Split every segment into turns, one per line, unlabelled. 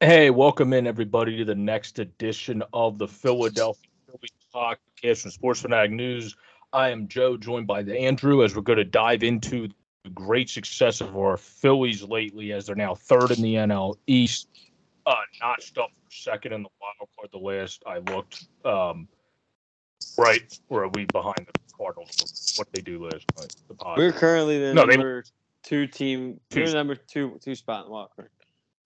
Hey, welcome in everybody to the next edition of the Philadelphia Phillies podcast from Sports Phanatic News. I am Joe, joined by the Andrew, as we're going to dive into the great success of our Phillies lately, as they're now third in the NL East, uh, notched up for second in the wild card. The last I looked, um, right, where are we behind the Cardinals? What they do last night? The
We're currently the
No, they-
number two team.
Two.
We're number two two spot in the wild card.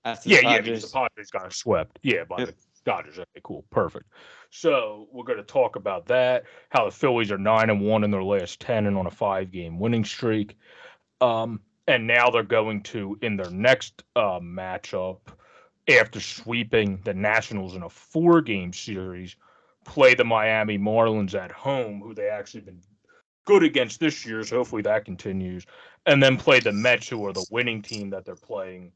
After
Yeah,
the
yeah, because the Padres got swept. Yeah, by
Yep.
the Dodgers. Okay, cool, perfect. So we're going to talk about that. How the Phillies are nine and one in their last ten and on a five game winning streak. Um, and now they're going to in their next uh, matchup after sweeping the Nationals in a four game series, play the Miami Marlins at home, who they actually been good against this year. So hopefully that continues, and then play the Mets, who are the winning team that they're playing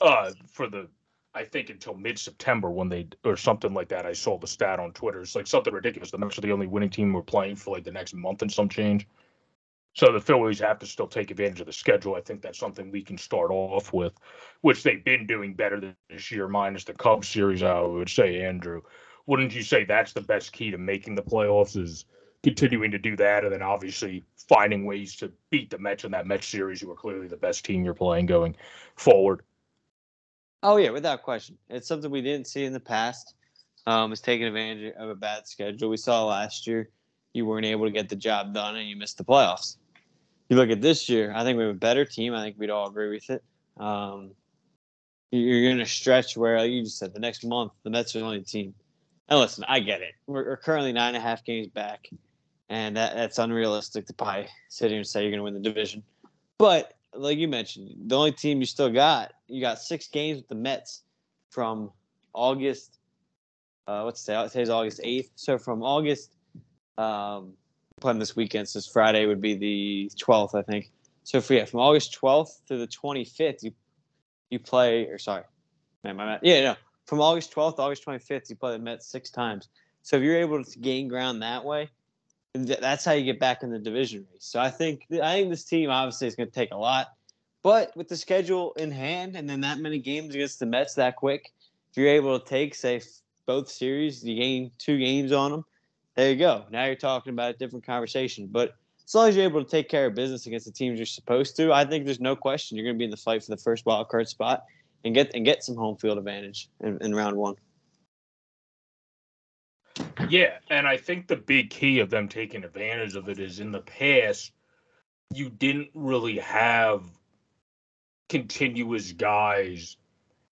uh for the I think until mid September when they or something like that. I saw the stat on Twitter. It's like something ridiculous. The Mets are the only winning team we're playing for like the next month and some change. So the Phillies have to still take advantage of the schedule. I think that's something we can start off with, which they've been doing better this year, minus the Cubs series. I would say, Andrew, wouldn't you say that's the best key to making the playoffs? Is continuing to do that, and then obviously finding ways to beat the Mets in that Mets series, who are clearly the best team you're playing going forward.
Oh yeah, without question. It's something we didn't see in the past. Um, is taking advantage of a bad schedule. We saw last year you weren't able to get the job done and you missed the playoffs. You look at this year, I think we have a better team. I think we'd all agree with it. Um, you're going to stretch where, like you just said, the next month the Mets are the only team. And listen, I get it. We're, we're currently nine and a half games back, and that, that's unrealistic to probably sit here and say you're going to win the division. But like you mentioned, the only team you still got, you got six games with the Mets from August. Uh, what's today? Today's August eighth. So from August, um, playing this weekend, this Friday would be the twelfth, I think. So if we yeah, from August twelfth to the twenty fifth, you you play or sorry, man, my yeah, no, from August twelfth to August twenty fifth, you play the Mets six times. So if you're able to gain ground that way, th- that's how you get back in the division race. So I think I think this team obviously is going to take a lot, but with the schedule in hand and then that many games against the Mets that quick, if you're able to take say both series, you gain two games on them. There you go. Now you're talking about a different conversation. But as long as you're able to take care of business against the teams you're supposed to, I think there's no question you're going to be in the fight for the first wild card spot and get and get some home field advantage in, in round one.
Yeah, and I think the big key of them taking advantage of it is in the past, you didn't really have continuous guys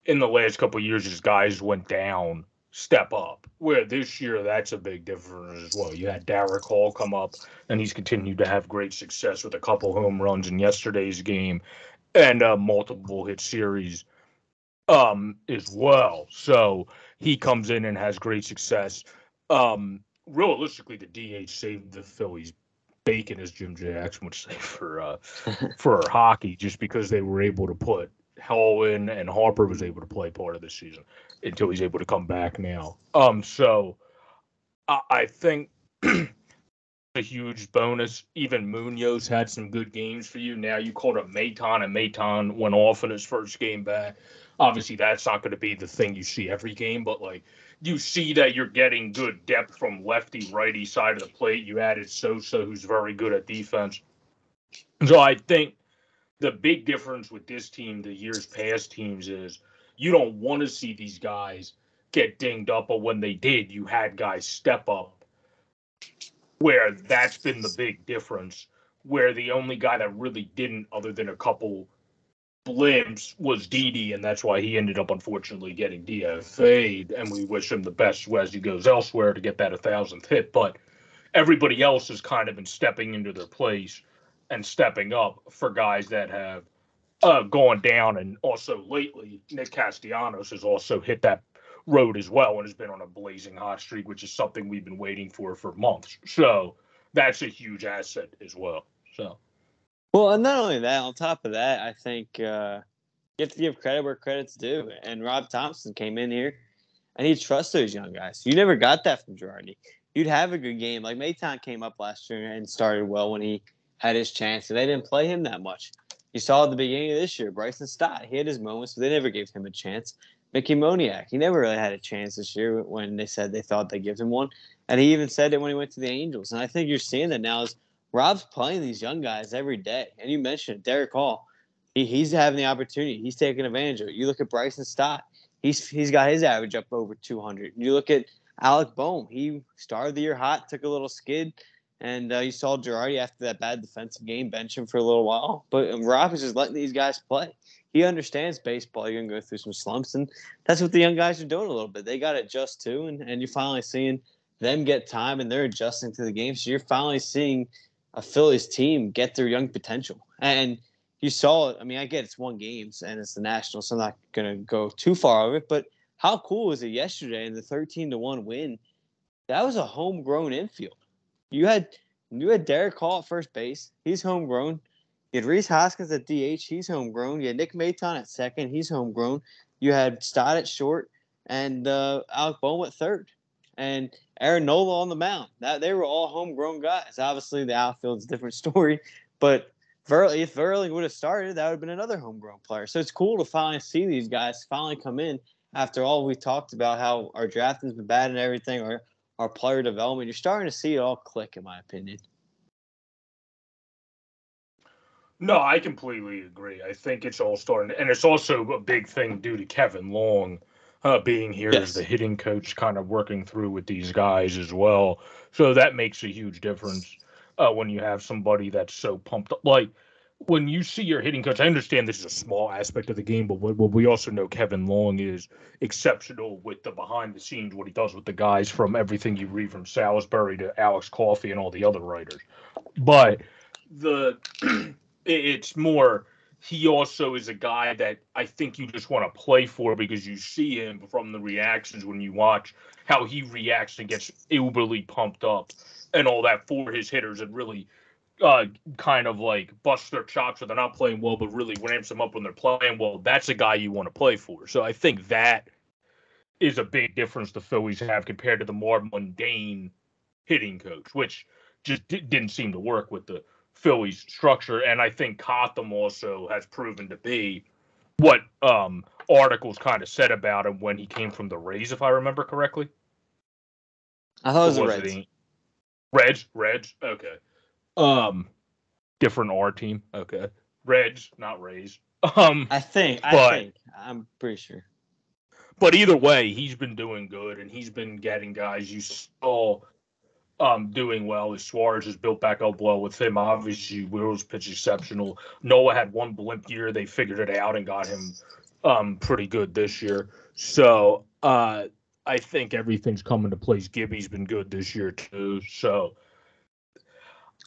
in the last couple years as guys went down step up. Where this year that's a big difference as well. You had Darick Hall come up and he's continued to have great success with a couple home runs in yesterday's game and a multiple hit series um as well. So he comes in and has great success um realistically the DH saved the Phillies bacon as Jim Jackson would say for uh for hockey just because they were able to put Hall in and Harper was able to play part of the season until he's able to come back now. Um so I, I think a huge bonus. Even Munoz had some good games for you. Now you called up Maton and Maton went off in his first game back. Obviously that's not going to be the thing you see every game, but like you see that you're getting good depth from lefty, righty side of the plate. You added Sosa, who's very good at defense. So I think the big difference with this team, the years past teams, is you don't want to see these guys get dinged up, but when they did, you had guys step up. Where that's been the big difference. Where the only guy that really didn't, other than a couple blimps was Didi, and that's why he ended up unfortunately getting DFA'd. And we wish him the best as he goes elsewhere to get that a thousandth hit. But everybody else has kind of been stepping into their place and stepping up for guys that have uh, gone down. And also lately, Nick Castellanos has also hit that road as well and has been on a blazing hot streak, which is something we've been waiting for for months. So that's a huge asset as well. So.
Well, and not only that, on top of that, I think uh, you have to give credit where credit's due. And Rob Thomson came in here, and he trusts those young guys. You never got that from Girardi. You'd have a good game. Like Maton came up last year and started well when he had his chance, and they didn't play him that much. You saw at the beginning of this year, Bryson Stott, he had his moments, but they never gave him a chance. Mickey Moniak. He never really had a chance this year when they said they thought they'd give him one. And he even said it when he went to the Angels. And I think you're seeing that now is Rob's playing these young guys every day. And you mentioned Darick Hall. He, he's having the opportunity. He's taking advantage of it. You look at Bryson Stott. He's he's got his average up over 200. You look at Alec Bohm. He started the year hot, took a little skid, and uh, you saw Girardi after that bad defensive game bench him for a little while. But Rob is just letting these guys play. He understands baseball. You're gonna go through some slumps, and that's what the young guys are doing a little bit. They got to adjust too, and, and you're finally seeing them get time, and they're adjusting to the game. So you're finally seeing a Phillies team get their young potential. And you saw it. I mean, I get it's one games and it's the Nationals, so I'm not gonna go too far of it. But how cool was it yesterday in the 13 to one win? That was a homegrown infield. You had you had Darick Hall at first base. He's homegrown. You had Rhys Hoskins at DH. He's homegrown. You had Nick Maton at second. He's homegrown. You had Stott at short and uh, Alec Bohm at third. And Aaron Nola on the mound. That they were all homegrown guys. Obviously, the outfield's a different story, but if Vierling would have started, that would have been another homegrown player. So it's cool to finally see these guys finally come in after all we talked about how our drafting's been bad and everything, or our player development. You're starting to see it all click, in my opinion.
No, I completely agree. I think it's all starting, and it's also a big thing due to Kevin Long uh, being here yes. as the hitting coach, kind of working through with these guys as well. So that makes a huge difference uh, when you have somebody that's so pumped up. Like when you see your hitting coach, I understand this is a small aspect of the game, but what, what we also know Kevin Long is exceptional with the behind the scenes, what he does with the guys from everything you read from Salisbury to Alex Coffey and all the other writers. But the it's more he also is a guy that I think you just want to play for because you see him from the reactions when you watch how he reacts and gets uberly pumped up and all that for his hitters and really uh, kind of like bust their chops when they're not playing well, but really ramps them up when they're playing well. That's a guy you want to play for. So I think that is a big difference the Phillies have compared to the more mundane hitting coach, which just didn't seem to work with the Phillies structure. And I think Cotham also has proven to be what um, articles kind of said about him when he came from the Rays, if I remember correctly.
I thought it was, was the Reds.
Reds, Reds, okay. Um, different R team, okay. Reds, not Rays. Um,
I think, I think, I'm pretty sure.
But either way, he's been doing good, and he's been getting guys. You saw um, doing well. Suarez has built back up well with him. Obviously, Will's pitch exceptional. Noah had one blimp year. They figured it out and got him um, pretty good this year. So uh, I think everything's coming to place. Gibby's been good this year too. So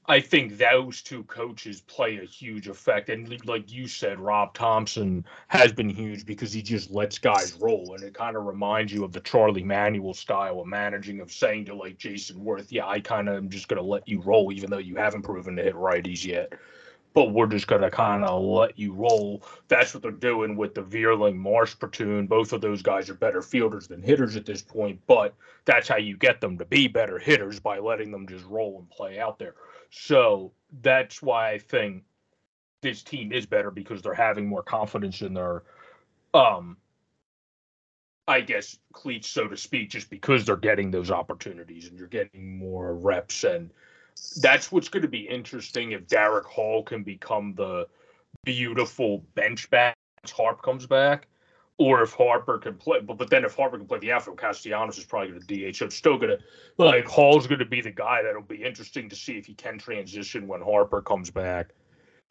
I think those two coaches play a huge effect. And like you said, Rob Thomson has been huge because he just lets guys roll. And it kind of reminds you of the Charlie Manuel style of managing, of saying to like Jayson Werth, yeah, I kind of am just going to let you roll, even though you haven't proven to hit righties yet but we're just going to kind of let you roll. That's what they're doing with the Vierling Marsh platoon. Both of those guys are better fielders than hitters at this point, but that's how you get them to be better hitters by letting them just roll and play out there. So that's why I think this team is better because they're having more confidence in their, um, I guess, cleats, so to speak, just because they're getting those opportunities and you're getting more reps. And – that's what's going to be interesting if Darick Hall can become the beautiful bench bat Harp comes back, or if Harper can play. But but then if Harper can play the outfield, Castellanos is probably going to DH. So it's still going to like Hall's going to be the guy that'll be interesting to see if he can transition when Harper comes back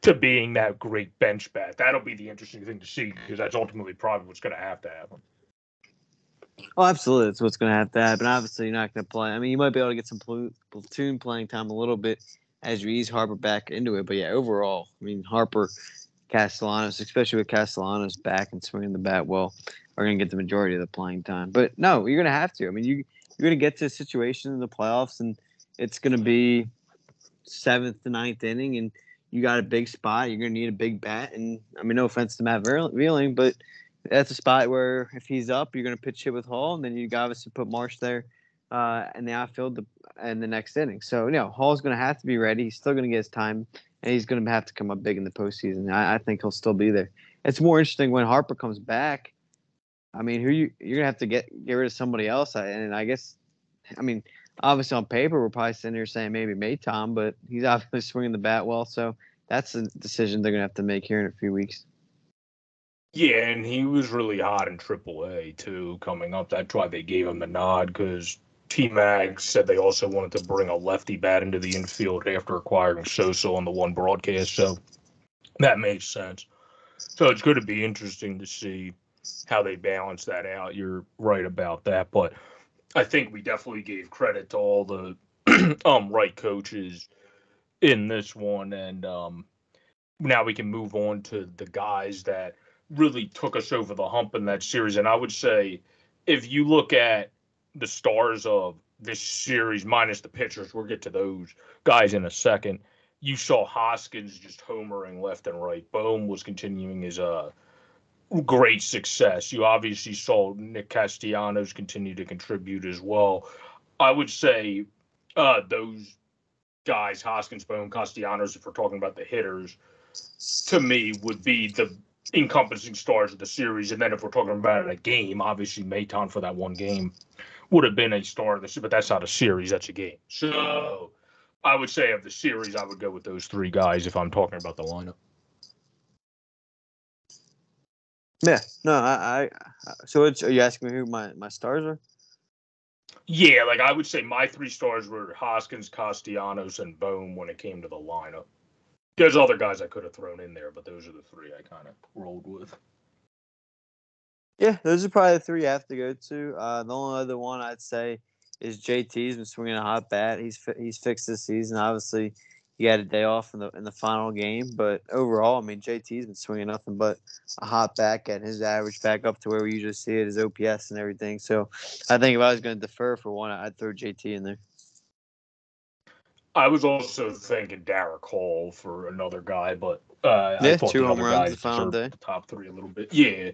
to being that great bench bat. That'll be the interesting thing to see because that's ultimately probably what's going to have to happen.
Oh, absolutely. That's what's going to have to happen. Obviously, you're not going to play. I mean, you might be able to get some platoon playing time a little bit as you ease Harper back into it. But yeah, overall, I mean, Harper, Castellanos, especially with Castellanos back and swinging the bat well, are going to get the majority of the playing time. But no, you're going to have to. I mean, you you're going to get to a situation in the playoffs, and it's going to be seventh to ninth inning, and you got a big spot. You're going to need a big bat. And I mean, no offense to Matt Vierling, but that's a spot where if he's up, you're going to pitch hit with Hall, and then you obviously put Marsh there uh, in the outfield the in the next inning. So, you know, Hall's going to have to be ready. He's still going to get his time, and he's going to have to come up big in the postseason. I, I think he'll still be there. It's more interesting when Harper comes back. I mean, who you you're gonna have to get get rid of somebody else, and I guess, I mean, obviously on paper we're probably sitting here saying maybe Maton, but he's obviously swinging the bat well, so that's a decision they're gonna have to make here in a few weeks.
Yeah, and he was really hot in AAA too, coming up. That's why they gave him the nod because T Mac said they also wanted to bring a lefty bat into the infield after acquiring Sosa on the one broadcast. So that makes sense. So it's going to be interesting to see how they balance that out. You're right about that, but I think we definitely gave credit to all the um right coaches in this one, and um, now we can move on to the guys that really took us over the hump in that series. And I would say, if you look at the stars of this series minus the pitchers, we'll get to those guys in a second. You saw Hoskins just homering left and right. Bohm was continuing his uh great success. You obviously saw Nick Castellanos continue to contribute as well. I would say uh, those guys, Hoskins, Bohm, Castellanos, if we're talking about the hitters, to me would be the encompassing stars of the series. And then if we're talking about a game, obviously Maton for that one game would have been a star of the but that's not a series, that's a game. So I would say of the series, I would go with those three guys if I'm talking about the lineup.
Yeah, no, I, I so it's are you asking me who my, my stars are?
Yeah, like I would say my three stars were Hoskins, Castellanos, and Bohm when it came to the lineup. There's other guys I could have thrown in there, but those are the three I kind of rolled with.
Yeah, those are probably the three you have to go to. Uh, the only other one I'd say is JT's been swinging a hot bat. He's he's fixed this season. Obviously, he had a day off in the in the final game, but overall, I mean, JT's been swinging nothing but a hot bat, getting his average back up to where we usually see it, his OPS and everything. So, I think if I was going to defer for one, I'd throw JT in there.
I was also thinking Darick Hall for another guy, but uh,
yeah,
I thought
two
the
home
other
runs the final day.
the top three a little bit. Yeah.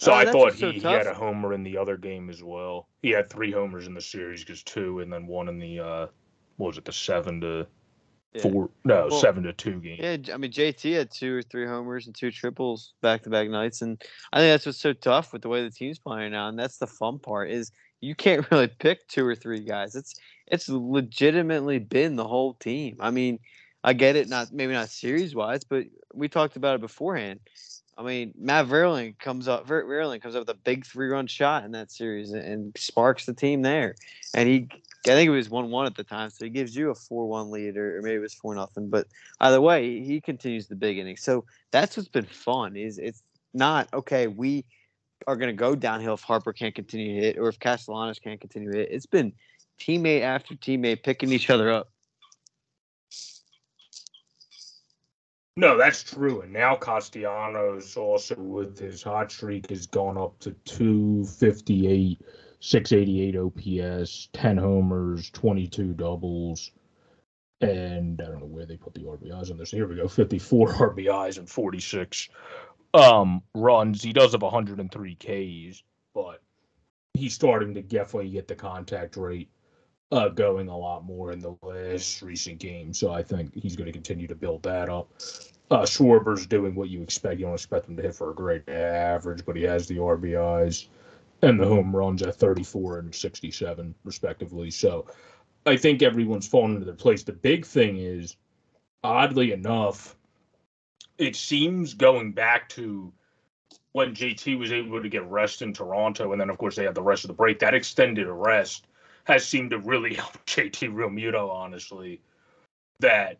So
Oh,
I thought he, he had a homer in the other game as well. He had three homers in the series because two, and then one in the uh, what was it, the seven to
Yeah.
four? No,
Well,
seven to two game.
Yeah, I mean JT had two or three homers and two triples back to back nights, and I think that's what's so tough with the way the team's playing now, and that's the fun part is you can't really pick two or three guys. It's it's legitimately been the whole team. I mean, I get it, not maybe not series wise, but we talked about it beforehand. I mean, Matt Vierling comes up. Ver- Vierling comes up with a big three-run shot in that series and, and sparks the team there. And he, I think it was one-one at the time, so he gives you a four-one lead, or, or maybe it was four nothing. But either way, he continues the big inning. So that's what's been fun. Is it's not okay. We are going to go downhill if Harper can't continue to hit, or if Castellanos can't continue to hit. It's been teammate after teammate picking each other up.
No, that's true. And now Castellanos also with his hot streak has gone up to 258, 688 OPS, 10 homers, 22 doubles. And I don't know where they put the RBIs on this. Here we go 54 RBIs and 46 um, runs. He does have 103 Ks, but he's starting to definitely get the contact rate uh, going a lot more in the last recent game. So I think he's going to continue to build that up. Uh, Schwarber's doing what you expect. You don't expect him to hit for a great average, but he has the RBIs and the home runs at 34 and 67, respectively. So I think everyone's fallen into their place. The big thing is, oddly enough, it seems going back to when JT was able to get rest in Toronto, and then of course they had the rest of the break. That extended rest has seemed to really help JT Realmuto, honestly. That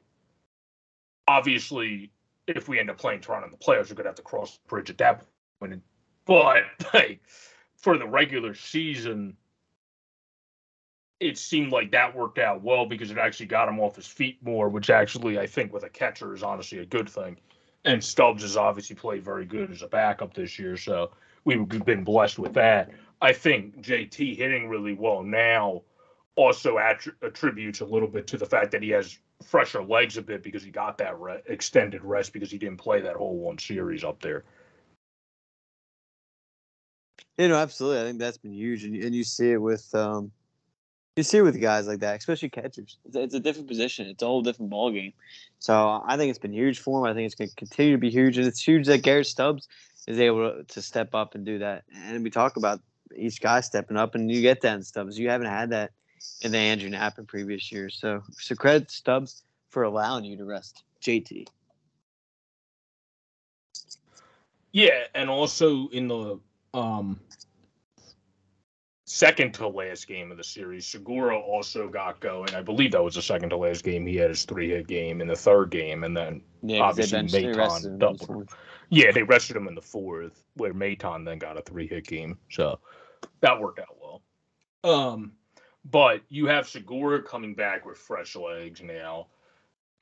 obviously, if we end up playing Toronto in the playoffs, we're gonna have to cross the bridge at that point. But like for the regular season, it seemed like that worked out well because it actually got him off his feet more, which actually I think with a catcher is honestly a good thing. And Stubbs has obviously played very good as a backup this year, so we've been blessed with that. I think JT hitting really well now also attri- attributes a little bit to the fact that he has fresher legs a bit because he got that re- extended rest because he didn't play that whole one series up there.
You know, absolutely. I think that's been huge, and, and you see it with um, you see it with guys like that, especially catchers. It's, a- it's a different position. It's a whole different ball game. So I think it's been huge for him. I think it's going to continue to be huge, and it's huge that Garrett Stubbs is able to, to step up and do that. And we talk about each guy stepping up, and you get that in Stubbs. You haven't had that in the Andrew Knapp in previous years. So, so credit Stubbs for allowing you to rest JT.
Yeah, and also in the um second to last game of the series, Segura also got going. I believe that was the second to last game. He had his three hit game in the third game, and then
Yeah,
obviously
benched- they rested him
Maton
the
doubled. Yeah, they rested him in the fourth, where Maton then got a three hit game. So that worked out well. Um, but you have Segura coming back with fresh legs now,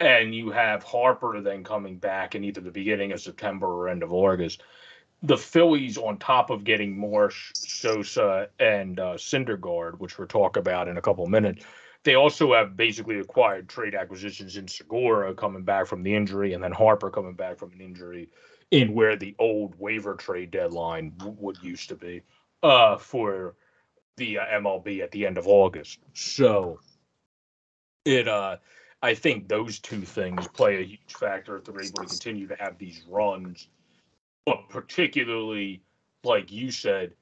and you have Harper then coming back in either the beginning of September or end of August. The Phillies, on top of getting more Sosa and uh, Syndergaard, which we'll talk about in a couple of minutes, they also have basically acquired trade acquisitions in Segura coming back from the injury, and then Harper coming back from an injury in where the old waiver trade deadline would used to be uh, for the uh, MLB at the end of August. So it, uh, I think those two things play a huge factor if they're able to continue to have these runs. But particularly, like you said,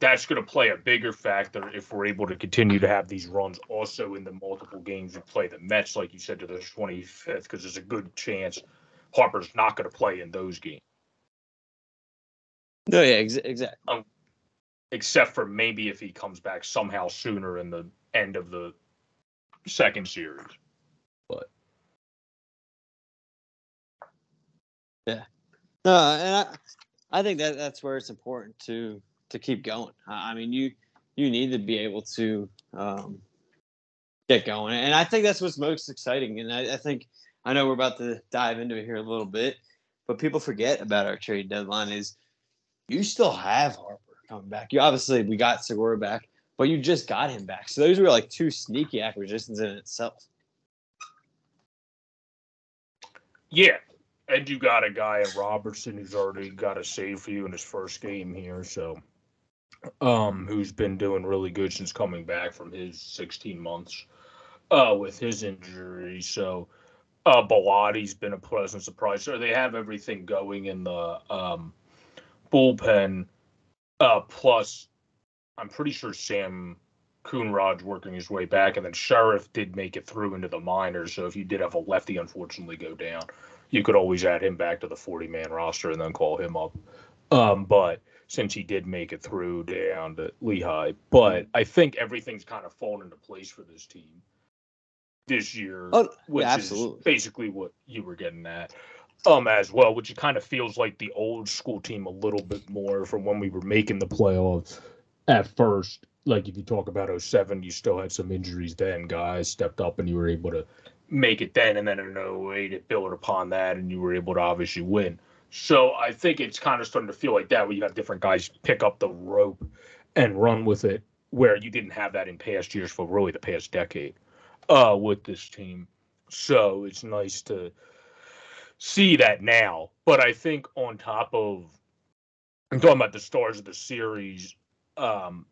that's going to play a bigger factor if we're able to continue to have these runs also in the multiple games we play the Mets, like you said, to the 25th, because there's a good chance Harper's not going to play in those games,
No, yeah, ex- exactly.
Except for maybe if he comes back somehow sooner in the end of the second series.
But yeah, no, and I, I think that that's where it's important to to keep going. I I mean, you you need to be able to um, get going, and I think that's what's most exciting. And I, I think I know we're about to dive into it here a little bit, but people forget about our trade deadline is you still have Harper coming back. You obviously we got Segura back, but you just got him back. So those were like two sneaky acquisitions in itself.
Yeah. And you got a guy at Robertson who's already got a save for you in his first game here, so um who's been doing really good since coming back from his 16 months uh with his injury. So uh Bellatti's been a pleasant surprise. So they have everything going in the um bullpen. Uh plus I'm pretty sure Sam Coonrod's working his way back, and then Sherriff did make it through into the minors. So if you did have a lefty unfortunately go down, you could always add him back to the 40 man roster and then call him up. Um, but since he did make it through down to Lehigh, but I think everything's kind of fallen into place for this team this year,
Oh,
which
yeah,
is basically what you were getting at. Um, as well, which it kind of feels like the old school team a little bit more from when we were making the playoffs at first. Like if you talk about 07, you still had some injuries then. Guys stepped up and you were able to make it then. And then in 08, it built upon that and you were able to obviously win. So I think it's kind of starting to feel like that where you have different guys pick up the rope and run with it where you didn't have that in past years for really the past decade uh, with this team. So it's nice to see that now. But I think on top of I'm talking about the stars of the series, um,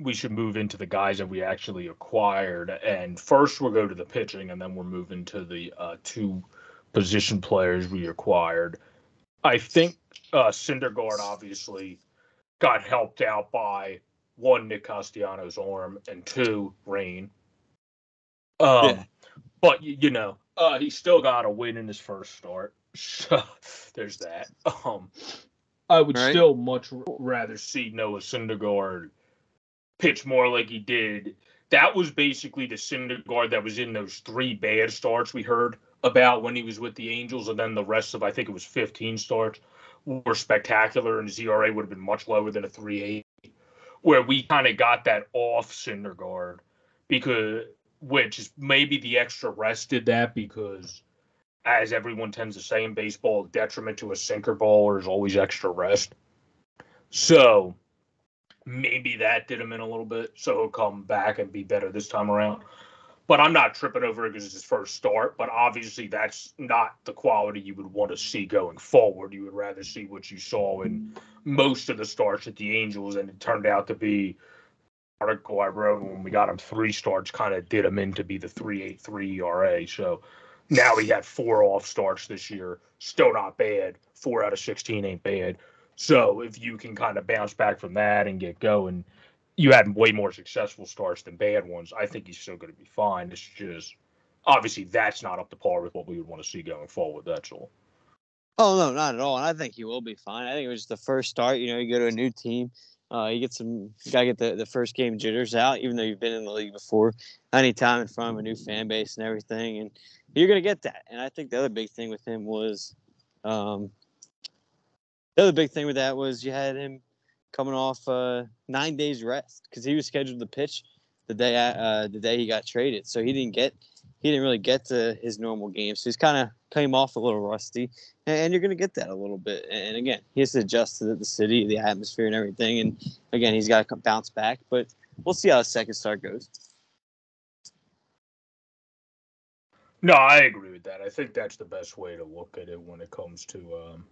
we should move into the guys that we actually acquired. And first we'll go to the pitching and then we'll move into the uh, two position players we acquired. I think uh, Syndergaard obviously got helped out by one Nick Castellanos' arm and two rain. Um,
Yeah.
but you, you know, uh, he still got a win in his first start, so there's that. Um, I would
Right.
still much rather see Noah Syndergaard pitch more like he did. That was basically the Syndergaard that was in those three bad starts we heard about when he was with the Angels, and then the rest of I think it was 15 starts were spectacular, and his ERA would have been much lower than a 3.8. Where we kind of got that off Syndergaard because which is maybe the extra rest did that because as everyone tends to say in baseball, detriment to a sinker baller is always extra rest. So maybe that did him in a little bit. So he'll come back and be better this time around. But I'm not tripping over it because it's his first start. But obviously, that's not the quality you would want to see going forward. You would rather see what you saw in most of the starts at the Angels, and it turned out to be article I wrote when we got him three starts kind of did him in to be the 3.83 ERA. So now he had four off starts this year. Still not bad. Four out of 16 ain't bad. So if you can kind of bounce back from that and get going, you had way more successful starts than bad ones. I think he's still going to be fine. It's just obviously that's not up to par with what we would want to see going forward. That's all.
Oh no, not at all. And I think he will be fine. I think it was the first start. You know, you go to a new team, uh, you get some, you gotta get the, the first game jitters out, even though you've been in the league before. Anytime in front of a new fan base and everything, and you're gonna get that. And I think the other big thing with him was, um, the other big thing with that was you had him coming off uh, nine days rest because he was scheduled to pitch the day uh, the day he got traded, so he didn't get he didn't really get to his normal game. So he's kind of came off a little rusty, and, you're going to get that a little bit. And again, he has to adjust to the, city, the atmosphere, and everything. And again, he's got to bounce back. But we'll see how the second start goes.
No, I agree with that. I think that's the best way to look at it when it comes to um,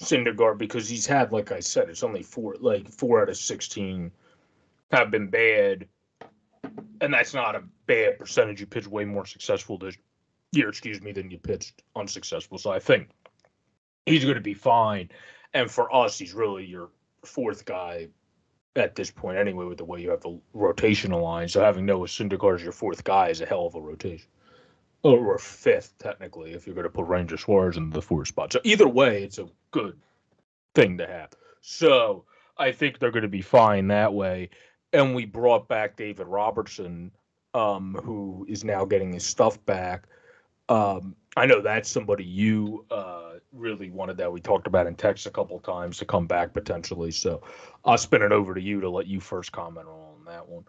Syndergaard because he's had, like I said, it's only four, like four out of sixteen have been bad, and that's not a bad percentage. You pitched way more successful this year, excuse me, than you pitched unsuccessful. So I think he's going to be fine. And for us, he's really your fourth guy at this point, anyway, with the way you have the rotational line. So having Noah Syndergaard as your fourth guy is a hell of a rotation or fifth technically if you're going to put Ranger Suarez in the fourth spot. So either way, it's a good thing to have. So I think they're going to be fine that way. And we brought back David Robertson, um, who is now getting his stuff back. Um, I know that's somebody you uh, really wanted that we talked about in text a couple times to come back potentially. So I'll spin it over to you to let you first comment on that one.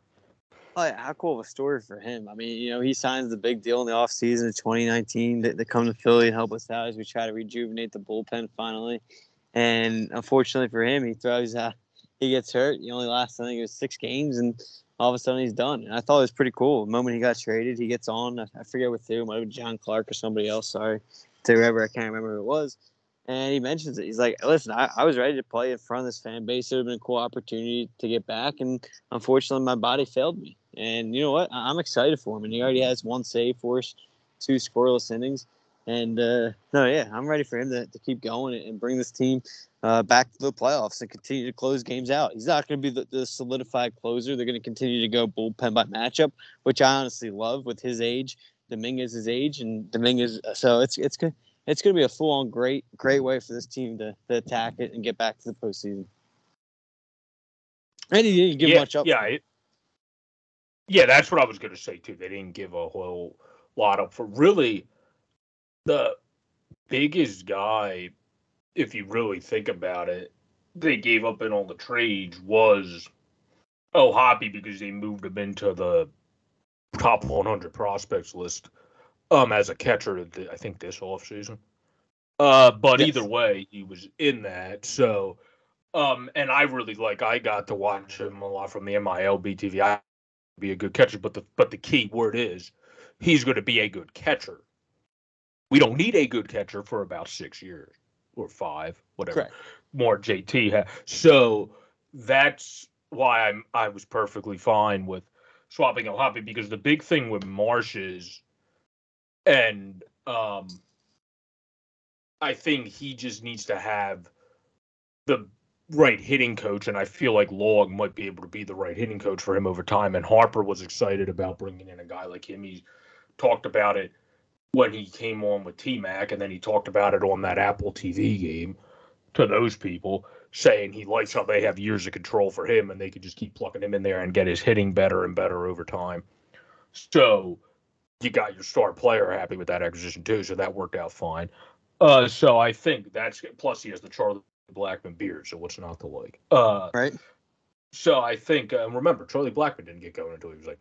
Oh, yeah. How cool of a story for him. I mean, you know, he signs the big deal in the offseason of 2019 to, to come to Philly and help us out as we try to rejuvenate the bullpen finally. And unfortunately for him, he throws out, he gets hurt. He only lasts, I think it was six games, and all of a sudden he's done. And I thought it was pretty cool. The moment he got traded, he gets on. I, I forget with who, been John Clark or somebody else. Sorry to whoever, I can't remember who it was. And he mentions it. He's like, listen, I, I was ready to play in front of this fan base. It would have been a cool opportunity to get back. And unfortunately, my body failed me. And you know what? I'm excited for him. And he already has one save for us, two scoreless innings. And uh, no, yeah, I'm ready for him to, to keep going and bring this team uh, back to the playoffs and continue to close games out. He's not going to be the, the, solidified closer. They're going to continue to go bullpen by matchup, which I honestly love with his age, Dominguez's age, and Dominguez. So it's it's good. It's going to be a full-on great, great way for this team to, to attack it and get back to the postseason. And he didn't give
yeah,
much up.
Yeah, it, yeah, that's what I was going to say too. They didn't give a whole lot up for really the biggest guy, if you really think about it, they gave up in all the trades was oh Hoppy because they moved him into the top 100 prospects list um as a catcher. I think this offseason. Uh, but yes. either way, he was in that. So, um, and I really like. I got to watch him a lot from the MILB TV. I be a good catcher, but the but the key word is he's going to be a good catcher. We don't need a good catcher for about six years or five, whatever. Correct. More JT. So that's why I'm I was perfectly fine with swapping El Hoppy because the big thing with Marsh is, and um, I think he just needs to have the right hitting coach, and I feel like Long might be able to be the right hitting coach for him over time. And Harper was excited about bringing in a guy like him. He talked about it when he came on with T Mac, and then he talked about it on that Apple TV game to those people, saying he likes how they have years of control for him and they could just keep plucking him in there and get his hitting better and better over time. So you got your star player happy with that acquisition too, so that worked out fine. Uh, so I think that's plus he has the Charlie Blackmon beard, so what's not to like? Uh,
right.
So I think, uh, remember, Charlie Blackmon didn't get going until he was like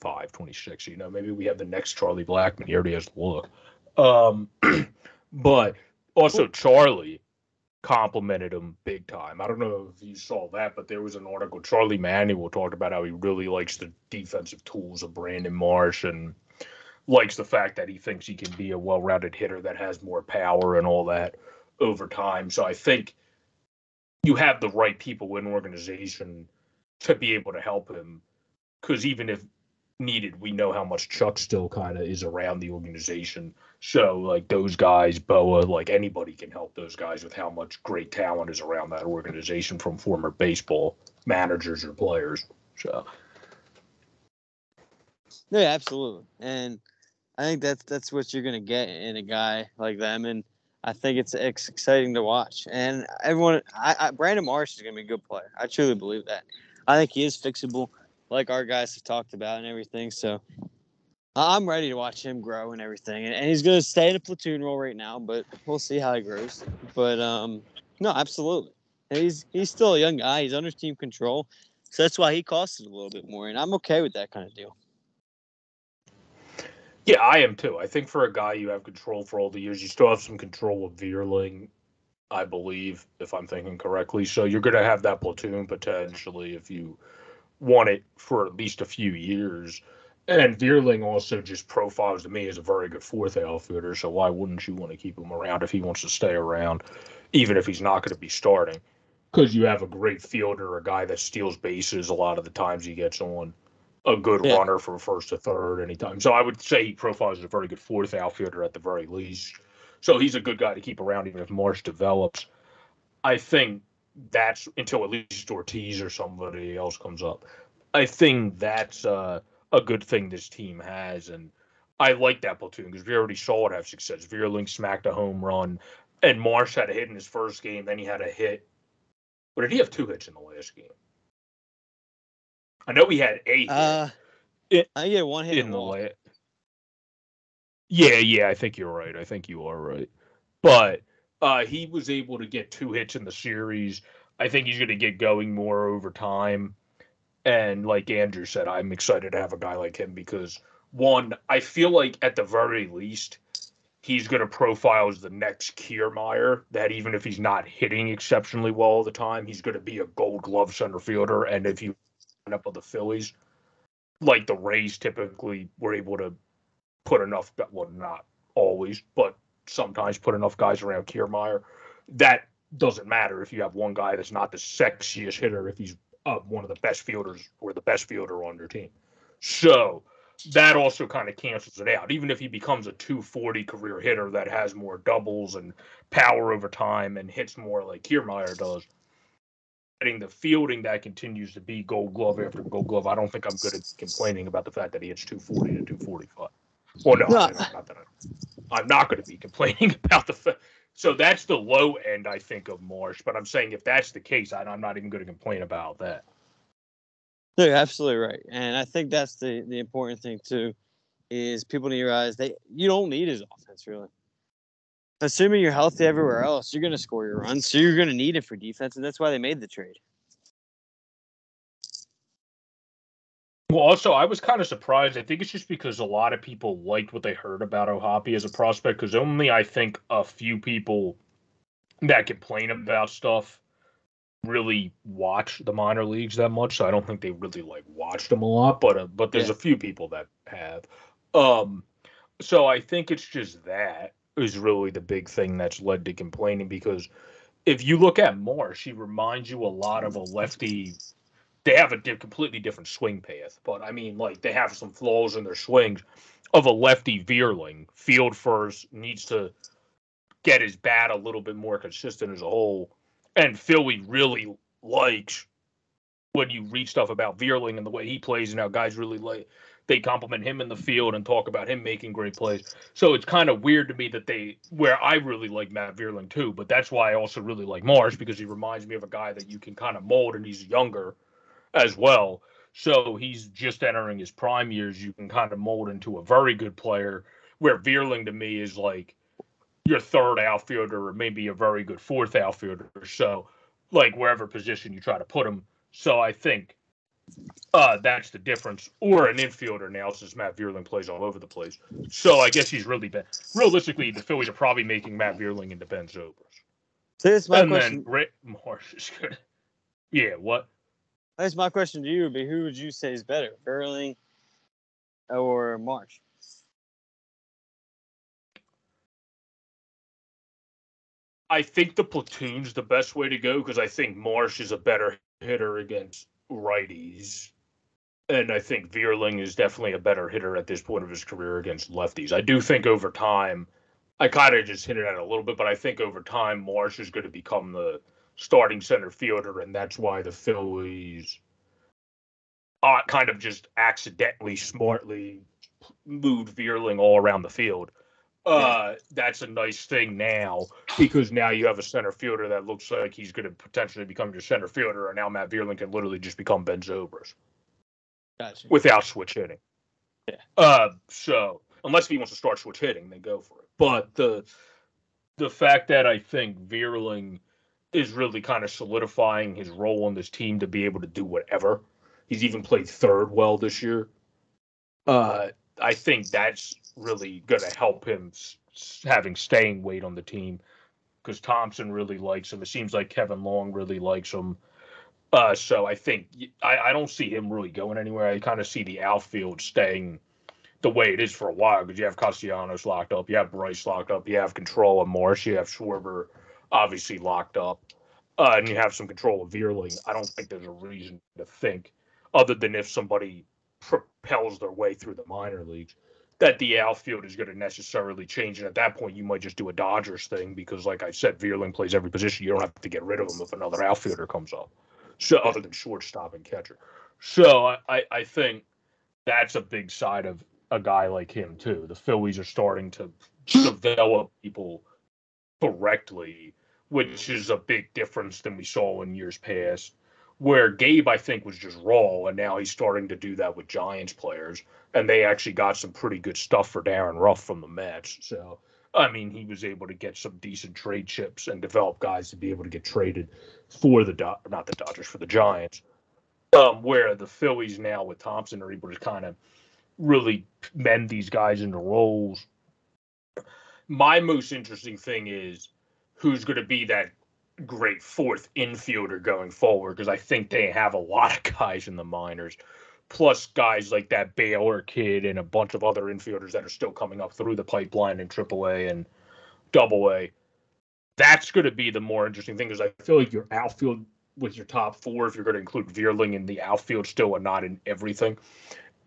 25, 26. You know, maybe we have the next Charlie Blackmon. He already has the look. Um, but also, Charlie complimented him big time. I don't know if you saw that, but there was an article. Charlie Manuel talked about how he really likes the defensive tools of Brandon Marsh and likes the fact that he thinks he can be a well rounded hitter that has more power and all that over time. So I think you have the right people in organization to be able to help him. Because even if needed. We know how much Chuck still kind of is around the organization. So like those guys, Bowa, like anybody can help those guys with how much great talent is around that organization from former baseball managers or players. So
yeah, absolutely. And I think that's that's what you're gonna get in a guy like them, and I think it's, it's exciting to watch. And everyone, I, I, Brandon Marsh is gonna be a good player. I truly believe that. I think he is fixable, like our guys have talked about and everything. So I'm ready to watch him grow and everything. And, he's gonna stay in a platoon role right now, but we'll see how he grows. But um, no, absolutely. And he's he's still a young guy. He's under team control, so that's why he costs a little bit more. And I'm okay with that kind of deal.
Yeah, I am too. I think for a guy you have control for all the years, you still have some control of Vierling, I believe, if I'm thinking correctly. So you're going to have that platoon potentially if you want it for at least a few years. And Vierling also just profiles to me as a very good fourth outfielder. So why wouldn't you want to keep him around if he wants to stay around, even if he's not going to be starting? Because you have a great fielder, a guy that steals bases a lot of the times he gets on a good yeah. runner from first to third anytime. So I would say he profiles as a very good fourth outfielder at the very least. So he's a good guy to keep around even if Marsh develops. I think that's until at least Ortiz or somebody else comes up. I think that's uh, a good thing this team has, and I like that platoon because we already saw it have success. Vierling smacked a home run, and Marsh had a hit in his first game. Then he had a hit. But did he have two hits in the last game? I know we had eight.
Uh, it, I get one hit in the last.
Yeah, yeah, I think you're right. I think you are right. But uh, he was able to get two hits in the series. I think he's going to get going more over time. And like Andrew said, I'm excited to have a guy like him because one, I feel like at the very least, he's going to profile as the next Kiermaier. That even if he's not hitting exceptionally well all the time, he's going to be a Gold Glove center fielder. And if you end up with the Phillies, like the Rays typically were able to put enough, well, not always, but sometimes put enough guys around Kiermaier. That doesn't matter if you have one guy that's not the sexiest hitter, if he's uh, one of the best fielders or the best fielder on your team. So that also kind of cancels it out. Even if he becomes a 240 career hitter that has more doubles and power over time and hits more like Kiermaier does, getting the fielding that continues to be gold glove after gold glove, I don't think I'm good at complaining about the fact that he hits 240 to 245. Well, no, no. Not that I, am not going to be complaining about the. So that's the low end, I think, of Marsh. But I'm saying if that's the case, I, I'm not even going to complain about that.
you're absolutely right, and I think that's the the important thing too, is people need to realize they you don't need his offense really assuming you're healthy everywhere else, you're going to score your runs. So you're going to need it for defense, and that's why they made the trade.
Well, also, I was kind of surprised. I think it's just because a lot of people liked what they heard about O'Hoppe as a prospect, because only I think a few people that complain about stuff really watch the minor leagues that much. So I don't think they really like watched them a lot, but uh, but there's yeah. a few people that have. Um, so I think it's just that is really the big thing that's led to complaining because if you look at Marsh, she reminds you a lot of a lefty. They have a di- completely different swing path, but I mean, like they have some flaws in their swings of a lefty Vierling. Field first needs to get his bat a little bit more consistent as a whole, and Philly really likes when you read stuff about Vierling and the way he plays and how guys really like they compliment him in the field and talk about him making great plays. So it's kind of weird to me that they, where I really like Matt Vierling too, but that's why I also really like Marsh because he reminds me of a guy that you can kind of mold and he's younger as well. So he's just entering his prime years. You can kind of mold into a very good player. Where Vierling to me is like your third outfielder or maybe a very good fourth outfielder. So like wherever position you try to put him. So I think uh, that's the difference. Or an infielder now, since Matt Vierling plays all over the place. So I guess he's really been realistically the Phillies are probably making Matt Vierling into Ben Zobrist.
So this my and question.
then Rick Marsh is good. Yeah, what?
That's my question to you would be who would you say is better, Vierling or Marsh?
I think the platoon's the best way to go because I think Marsh is a better hitter against righties and I think Vierling is definitely a better hitter at this point of his career against lefties. I do think over time, I kind of just hit it at a little bit, but I think over time Marsh is going to become the starting center fielder, and that's why the Phillies uh, kind of just accidentally, smartly moved Vierling all around the field. Uh, that's a nice thing now because now you have a center fielder that looks like he's going to potentially become your center fielder, and now Matt Vierling can literally just become Ben Zobrist
Gotcha.
without switch hitting.
Yeah.
Uh, so unless he wants to start switch hitting, then go for it. But the the fact that I think Vierling is really kind of solidifying his role on this team to be able to do whatever. He's even played third well this year. Uh, I think that's really going to help him having staying weight on the team because Thomson really likes him. It seems like Kevin Long really likes him. Uh, so I think I, I don't see him really going anywhere. I kind of see the outfield staying the way it is for a while because you have Castellanos locked up, you have Bryce locked up, you have control of Marsh, you have Schwarber obviously locked up, uh, and you have some control of Vierling, I don't think there's a reason to think, other than if somebody propels their way through the minor leagues, that the outfield is going to necessarily change. And at that point, you might just do a Dodgers thing because, like I said, Vierling plays every position. You don't have to get rid of him if another outfielder comes up. So, other than shortstop and catcher. So, I, I, I think that's a big side of a guy like him too. The Phillies are starting to develop people correctly, which is a big difference than we saw in years past. Where Gabe, I think, was just raw, and now he's starting to do that with Giants players, and they actually got some pretty good stuff for Darin Ruf from the Mets. So, I mean, he was able to get some decent trade chips and develop guys to be able to get traded for the Do- not the Dodgers for the Giants. Um, where the Phillies now with Thomson are able to kind of really mend these guys into roles. My most interesting thing is who's going to be that great fourth infielder going forward because I think they have a lot of guys in the minors, plus guys like that Baylor kid and a bunch of other infielders that are still coming up through the pipeline in AAA and Double A. That's going to be the more interesting thing because I feel like your outfield with your top four, if you're going to include Vierling in the outfield still and not in everything,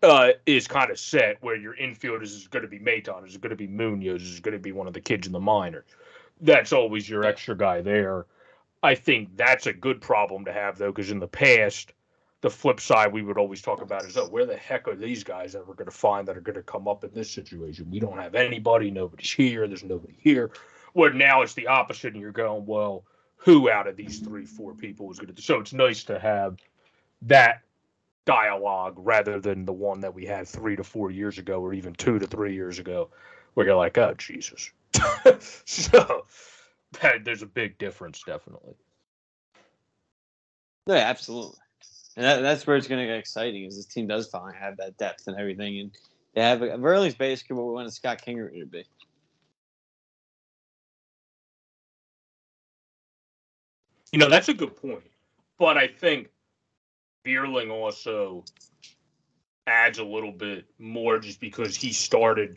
uh, is kind of set where your infield is going to be Maton, is going to be Munoz, is going to be one of the kids in the minor. That's always your extra guy there. I think that's a good problem to have though, because in the past, the flip side we would always talk about is, oh, where the heck are these guys that we're going to find that are going to come up in this situation? We don't have anybody. Nobody's here. There's nobody here. Where now it's the opposite, and you're going, well, who out of these three, four people is going to? So it's nice to have that dialogue rather than the one that we had three to four years ago, or even two to three years ago, where you're like, oh Jesus. so that, there's a big difference, definitely.
Yeah, absolutely. And that, that's where it's going to get exciting is this team does finally have that depth and everything. And they have Verley's basically what we wanted Scott Kingery to be.
You know, that's a good point. But I think Vierling also adds a little bit more just because he started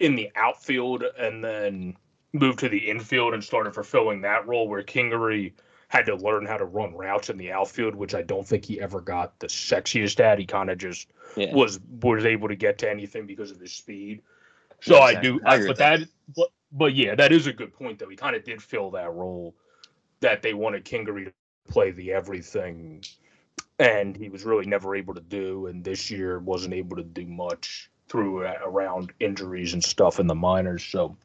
in the outfield and then moved to the infield and started fulfilling that role where Kingery had to learn how to run routes in the outfield, which I don't think he ever got the sexiest at. He kind of just
Yeah.
was was able to get to anything because of his speed. So
Yeah,
I do,
I
I, but
that.
that, but, but yeah, that is a good point though. He kind of did fill that role that they wanted Kingery to play the everything, and he was really never able to do. And this year wasn't able to do much through uh, around injuries and stuff in the minors. So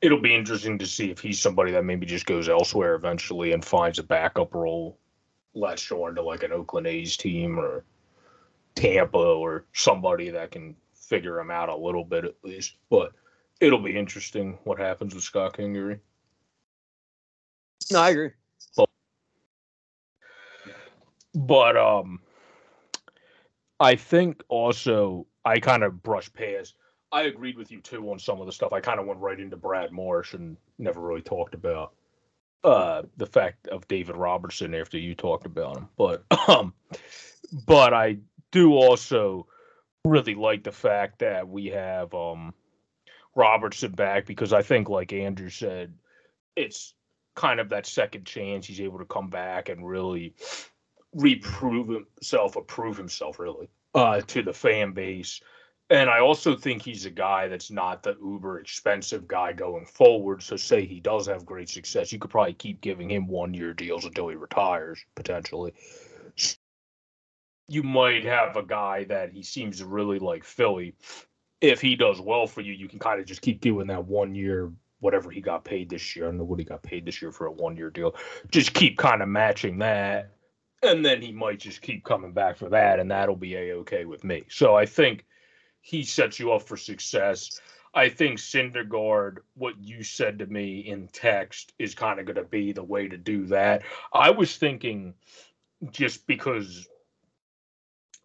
it'll be interesting to see if he's somebody that maybe just goes elsewhere eventually and finds a backup role, less short to like an Oakland A's team or Tampa or somebody that can figure him out a little bit at least. But it'll be interesting what happens with Scott Kingery.
No, I agree.
But um I think also I kind of brushed past. I agreed with you too on some of the stuff. I kind of went right into Brad Marsh and never really talked about uh the fact of David Robertson after you talked about him. But um but I do also really like the fact that we have um Robertson back because I think like Andrew said, it's kind of that second chance he's able to come back and really reprove himself, approve himself really uh, to the fan base. And I also think he's a guy that's not the uber expensive guy going forward. So, say he does have great success, you could probably keep giving him one year deals until he retires, potentially. You might have a guy that he seems to really like Philly. If he does well for you, you can kind of just keep doing that one year, whatever he got paid this year. I don't know what he got paid this year for a one year deal. Just keep kind of matching that and then he might just keep coming back for that, and that'll be a okay with me. So I think he sets you up for success. I think Syndergaard, what you said to me in text, is kind of going to be the way to do that. I was thinking just because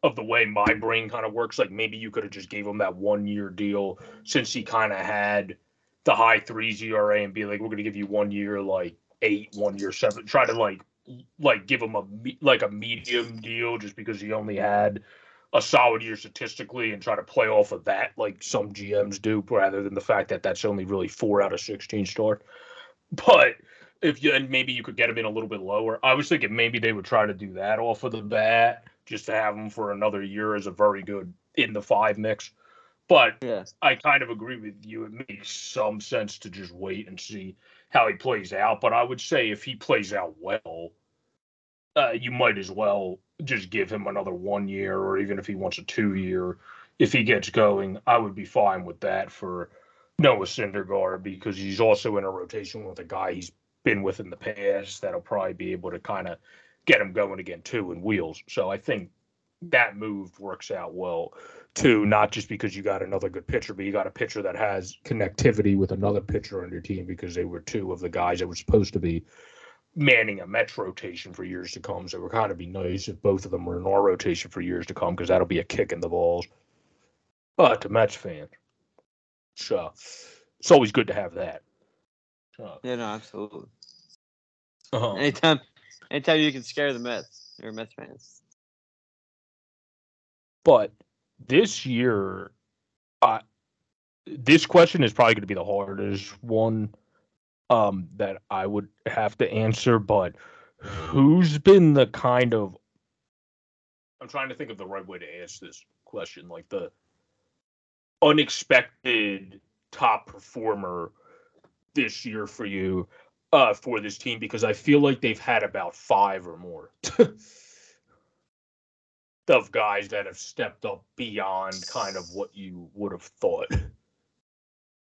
of the way my brain kind of works, like maybe you could have just gave him that one year deal since he kind of had the high threes ERA and be like, we're going to give you one year, like eight, one year seven. Try to like like give him a like a medium deal just because he only had a solid year statistically and try to play off of that like some GMs do rather than the fact that that's only really 4 out of 16 start. But if you and maybe you could get him in a little bit lower. I was thinking maybe they would try to do that off of the bat just to have him for another year as a very good in the 5 mix. But. I kind of agree with you. It makes some sense to just wait and see how he plays out. But I would say if he plays out well, uh, you might as well just give him another one year, or even if he wants a two year, if he gets going, I would be fine with that for Noah Syndergaard because he's also in a rotation with a guy he's been with in the past that'll probably be able to kind of get him going again too in wheels. So I think that move works out well too, not just because you got another good pitcher, but you got a pitcher that has connectivity with another pitcher on your team because they were two of the guys that were supposed to be manning a Mets rotation for years to come. So it would kind of be nice if both of them were in our rotation for years to come because that'll be a kick in the balls But to Mets fans. So it's always good to have that. So,
Yeah, no, absolutely.
uh,
Anytime, anytime you can scare the Mets or Mets fans.
but this year, uh, this question is probably going to be the hardest one um, that I would have to answer. But who's been the kind of I'm trying to think of the right way to ask this question, like the unexpected top performer this year for you uh, for this team because I feel like they've had about five or more of guys that have stepped up beyond kind of what you would have thought.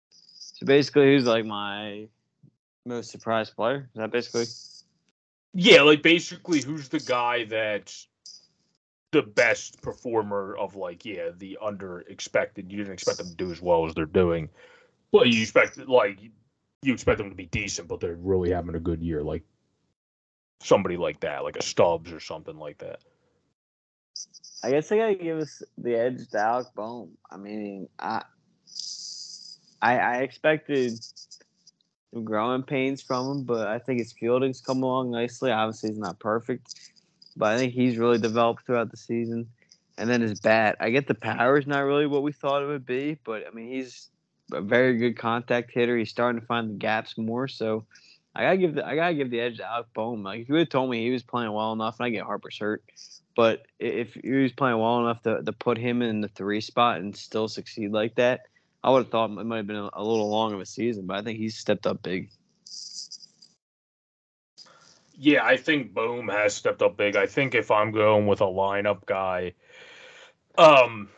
So basically, who's like my most surprised player? Is that basically?
Yeah, like basically, who's the guy that's the best performer of like, yeah, the under expected? You didn't expect them to do as well as they're doing, but you expect like you expect them to be decent, but they're really having a good year, like somebody like that, like a Stubbs or something like that.
I guess I gotta give us the edge to Alec Bohm. I mean, I, I, I expected some growing pains from him, but I think his fielding's come along nicely. Obviously, he's not perfect, but I think he's really developed throughout the season. And then his bat, I get the power is not really what we thought it would be, but I mean, he's a very good contact hitter. He's starting to find the gaps more, so. I gotta give the I gotta give the edge to Alec Bohm. Like if you would have told me he was playing well enough, and I get Harper's hurt, but if he was playing well enough to, to put him in the three spot and still succeed like that, I would have thought it might have been a, little long of a season. But I think he's stepped up big.
Yeah, I think Bohm has stepped up big. I think if I'm going with a lineup guy, um,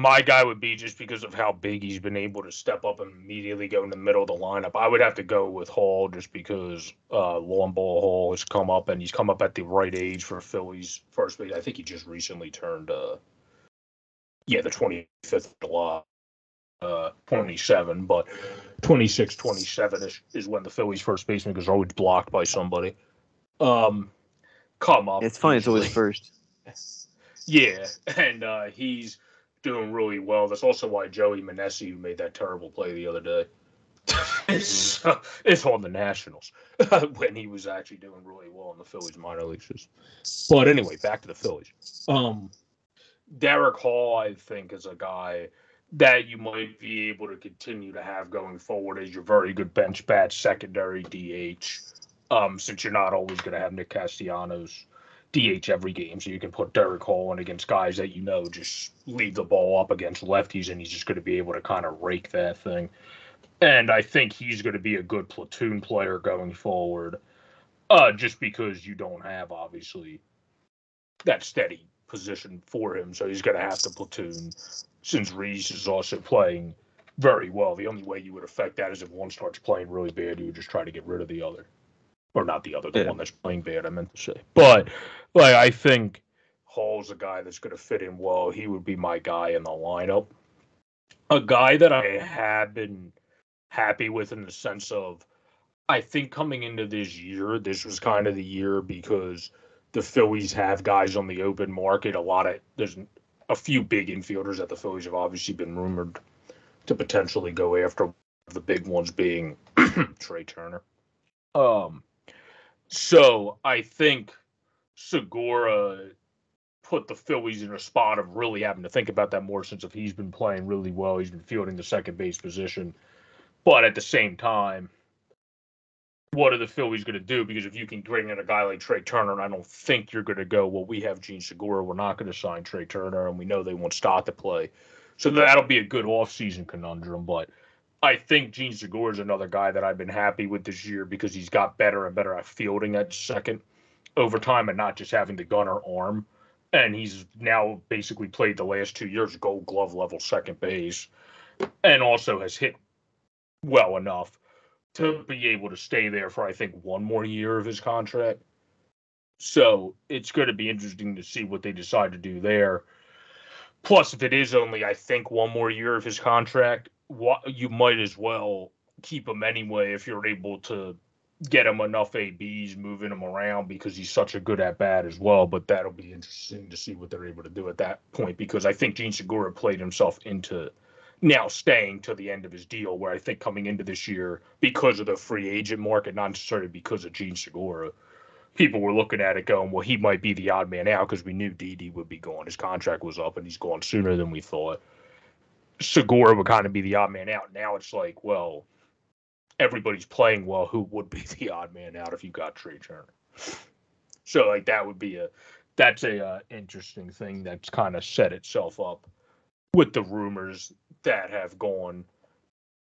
my guy would be just because of how big he's been able to step up and immediately go in the middle of the lineup. I would have to go with Hall just because uh, Long Ball Hall has come up and he's come up at the right age for Phillies first base. I think he just recently turned, uh, yeah, the 25th of July, uh, 27, but 26, 27 is, is when the Phillies first baseman is always blocked by somebody. Um, come up.
It's funny. It's always first.
Yeah, and uh, he's doing really well. That's also why Joey Meneses made that terrible play the other day. it's, uh, on the Nationals when he was actually doing really well in the Phillies minor leagues. But anyway, back to the Phillies. Um, Darick Hall, I think, is a guy that you might be able to continue to have going forward as your very good bench bat secondary DH. Um, since you're not always going to have Nick Castellanos DH every game, so you can put Darick Hall in against guys that you know just leave the ball up against lefties, and he's just going to be able to kind of rake that thing. And I think he's going to be a good platoon player going forward, uh, just because you don't have obviously that steady position for him, so he's going to have to platoon. Since Rhys is also playing very well, the only way you would affect that is if one starts playing really bad, you would just try to get rid of the other or not the other, the
Yeah.
one that's playing bad. I meant to say, but like I think Hall's a guy that's going to fit in well. He would be my guy in the lineup. A guy that I have been happy with in the sense of, I think coming into this year, this was kind of the year because the Phillies have guys on the open market. A lot of there's a few big infielders that the Phillies have obviously been rumored to potentially go after. The big ones being Trea Turner. Um, so I think Segura put the Phillies in a spot of really having to think about that more since if he's been playing really well, he's been fielding the second base position. But at the same time, what are the Phillies going to do? Because if you can bring in a guy like Trea Turner, and I don't think you're going to go, well, we have Jean Segura, we're not going to sign Trea Turner, and we know they want Stott to play. So that'll be a good offseason conundrum. But I think Jean Segura is another guy that I've been happy with this year because he's got better and better at fielding at second over time and not just having the gunner arm. And he's now basically played the last two years gold glove level second base and also has hit well enough to be able to stay there for, I think, one more year of his contract. So it's going to be interesting to see what they decide to do there. Plus, if it is only, I think, one more year of his contract, you might as well keep him anyway if you're able to get him enough ABs, moving him around because he's such a good at bat as well. But that'll be interesting to see what they're able to do at that point because I think Jean Segura played himself into now staying to the end of his deal. Where I think coming into this year because of the free agent market, not necessarily because of Jean Segura, people were looking at it going, well, he might be the odd man out because we knew Didi would be gone. His contract was up and he's gone sooner than we thought. Segura would kind of be the odd man out. Now it's like, well, everybody's playing well. Who would be the odd man out if you got Trea Turner? So like that would be a that's a uh, interesting thing that's kind of set itself up with the rumors that have gone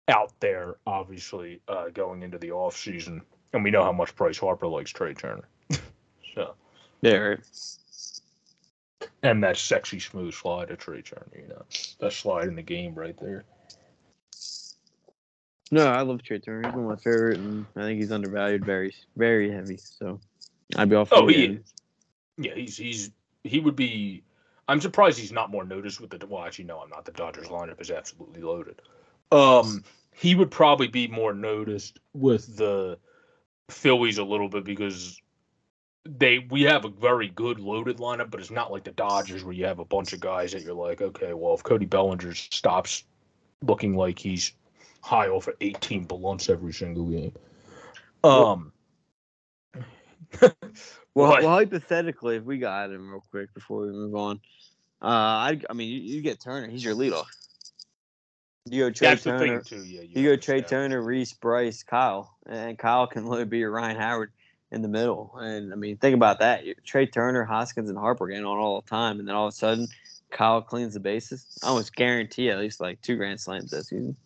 out there. Obviously, uh, going into the off season, and we know how much Bryce Harper likes Trea Turner. so
Yeah, right.
And that sexy smooth slide of Trea Turner, you know, that slide in the game right there.
No, I love Trea Turner. He's one of my favorite, and I think he's undervalued very, very heavy. So I'd be all for
Oh, he is. Yeah, he's he's he would be. I'm surprised he's not more noticed with the. Well, actually, no, I'm not. The Dodgers lineup is absolutely loaded. Um, he would probably be more noticed with the Phillies a little bit because they we have a very good loaded lineup, but it's not like the Dodgers where you have a bunch of guys that you're like, okay, well, if Cody Bellinger stops looking like he's high off of 18 blunts every single game. Um.
Well, well, hypothetically, if we got him real quick before we move on, uh, I, I mean, you, you get Turner. He's your leadoff. You go Trea
That's
Turner.
too. Yeah,
You go
have to Trea
Turner, Rhys, Bryce, Kyle, and Kyle can literally be your Ryan Howard in the middle. And I mean, think about that: Trea Turner, Hoskins, and Harper getting on all the time, and then all of a sudden, Kyle cleans the bases. I almost guarantee at least like two grand slams this season.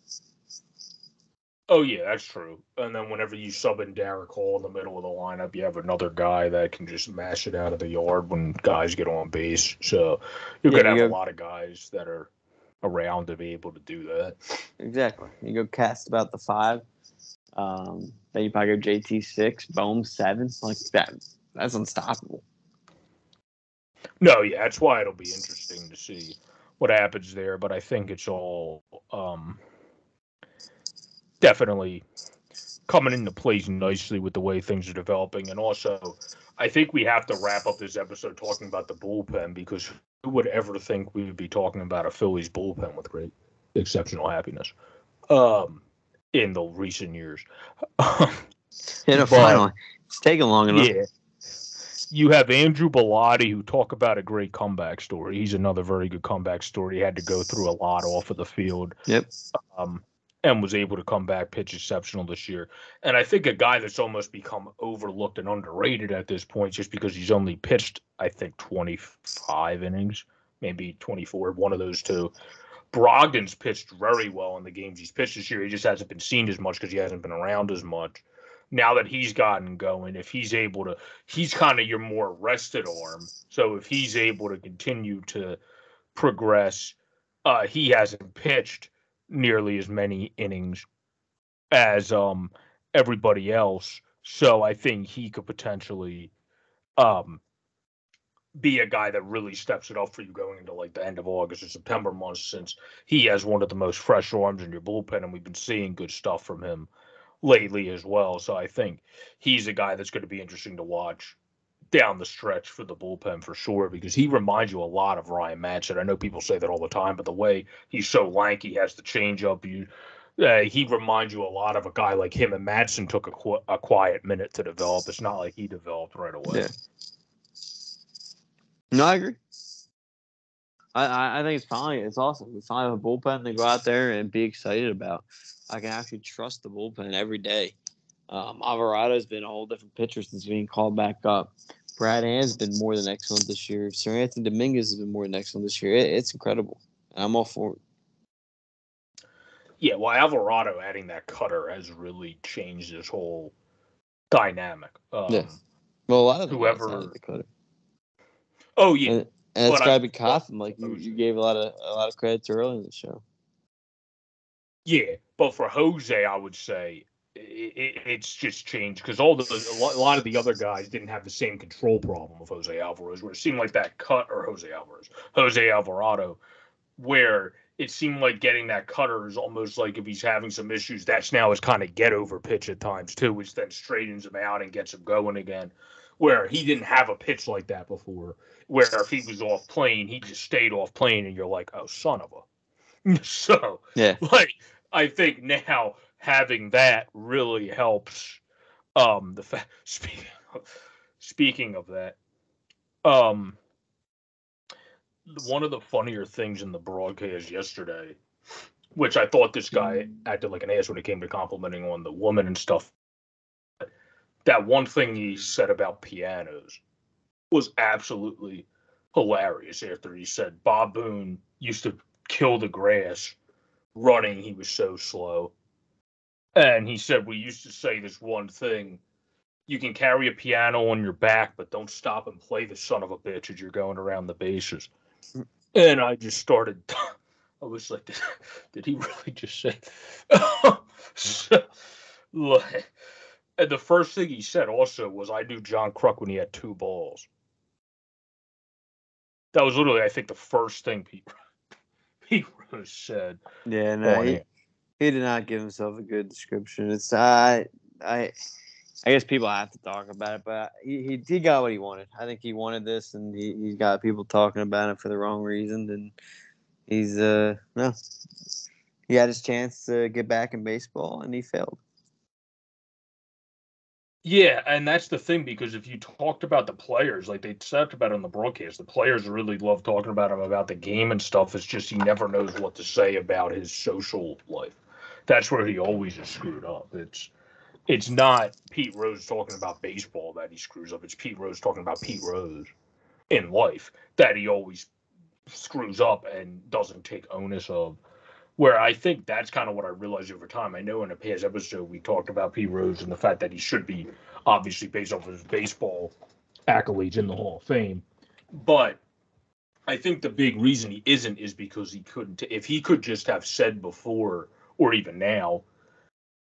Oh yeah, that's true. And then whenever you sub in Darick Hall in the middle of the lineup, you have another guy that can just mash it out of the yard when guys get on base. So you're
Yeah,
gonna
you
have
go-
a lot of guys that are around to be able to do that.
Exactly. You go cast about the five. Um, then you probably go JT six, Bohm seven. Like that. That's unstoppable.
No, yeah, that's why it'll be interesting to see what happens there. But I think it's all um, definitely coming into place nicely with the way things are developing. And also, I think we have to wrap up this episode talking about the bullpen because who would ever think we would be talking about a Phillies bullpen with great exceptional happiness um, in the recent years?
in
a
finally, it's taking long enough.
Yeah. You have Andrew Bellatti who talk about a great comeback story. He's another very good comeback story. He had to go through a lot off of the field.
Yep.
Um, and was able to come back pitch exceptional this year. And I think a guy that's almost become overlooked and underrated at this point just because he's only pitched, I think, 25 innings, maybe 24, one of those two. Brogdon's pitched very well in the games he's pitched this year. He just hasn't been seen as much because he hasn't been around as much. Now that he's gotten going, if he's able to, he's kind of your more rested arm. So if he's able to continue to progress, uh, he hasn't pitched nearly as many innings as um everybody else. So I think he could potentially um be a guy that really steps it up for you going into like the end of August or September months since he has one of the most fresh arms in your bullpen and we've been seeing good stuff from him lately as well. So I think he's a guy that's going to be interesting to watch down the stretch for the bullpen for sure because he reminds you a lot of Ryan Madson. I know people say that all the time, but the way he's so lanky, has the changeup, you uh, he reminds you a lot of a guy like him. And Madson took a, qu- a quiet minute to develop. It's not like he developed right away.
Yeah. No, I agree. I, I think it's fine. It's awesome. We finally have a bullpen to go out there and be excited about. I can actually trust the bullpen every day. Um, Alvarado's been a whole different pitcher since being called back up. Brad Hand's been more than excellent this year. Seranthony Dominguez has been more than excellent this year. It, it's incredible. I'm all for it.
Yeah, well, Alvarado adding that cutter has really changed this whole dynamic. Um,
yeah. Well, a lot of
whoever
the cutter.
Oh yeah,
and, and it's got to be Cotham. Like you, you gave a lot of a lot of credit to early in the show.
Yeah, but for Jose, I would say it, it's just changed because all the a lot of the other guys didn't have the same control problem with Jose Alvarez, where it seemed like that cut or Jose Alvarez, Jose Alvarado, where it seemed like getting that cutter is almost like if he's having some issues, that's now his kind of get over pitch at times too, which then straightens him out and gets him going again. Where he didn't have a pitch like that before, where if he was off plane, he just stayed off plane, and you're like, oh son of a. so
yeah,
like I think now having that really helps. Um, the fa- speaking of, speaking of that, um, one of the funnier things in the broadcast yesterday, which I thought this guy acted like an ass when it came to complimenting on the woman and stuff. That one thing he said about pianos was absolutely hilarious after he said Bob Boone used to kill the grass running, he was so slow. And he said, We used to say this one thing you can carry a piano on your back, but don't stop and play the son of a bitch as you're going around the bases. And I just started, I was like, Did, did he really just say? so, and the first thing he said also was, I knew John Kruk when he had two balls. That was literally, I think, the first thing Pete, Pete Rose said.
Yeah, no, he, he did not give himself a good description. It's I, I, I guess people have to talk about it, but he, he, he got what he wanted. I think he wanted this, and he he's got people talking about it for the wrong reasons, and he's uh no, he had his chance to get back in baseball, and he failed.
Yeah, and that's the thing because if you talked about the players, like they talked about on the broadcast, the players really love talking about him about the game and stuff. It's just he never knows what to say about his social life. That's where he always is screwed up. It's it's not Pete Rose talking about baseball that he screws up. It's Pete Rose talking about Pete Rose in life that he always screws up and doesn't take onus of where I think that's kind of what I realized over time. I know in a past episode we talked about P. Rose and the fact that he should be obviously based off of his baseball accolades in the Hall of Fame, but I think the big reason he isn't is because he couldn't. If he could just have said before or even now,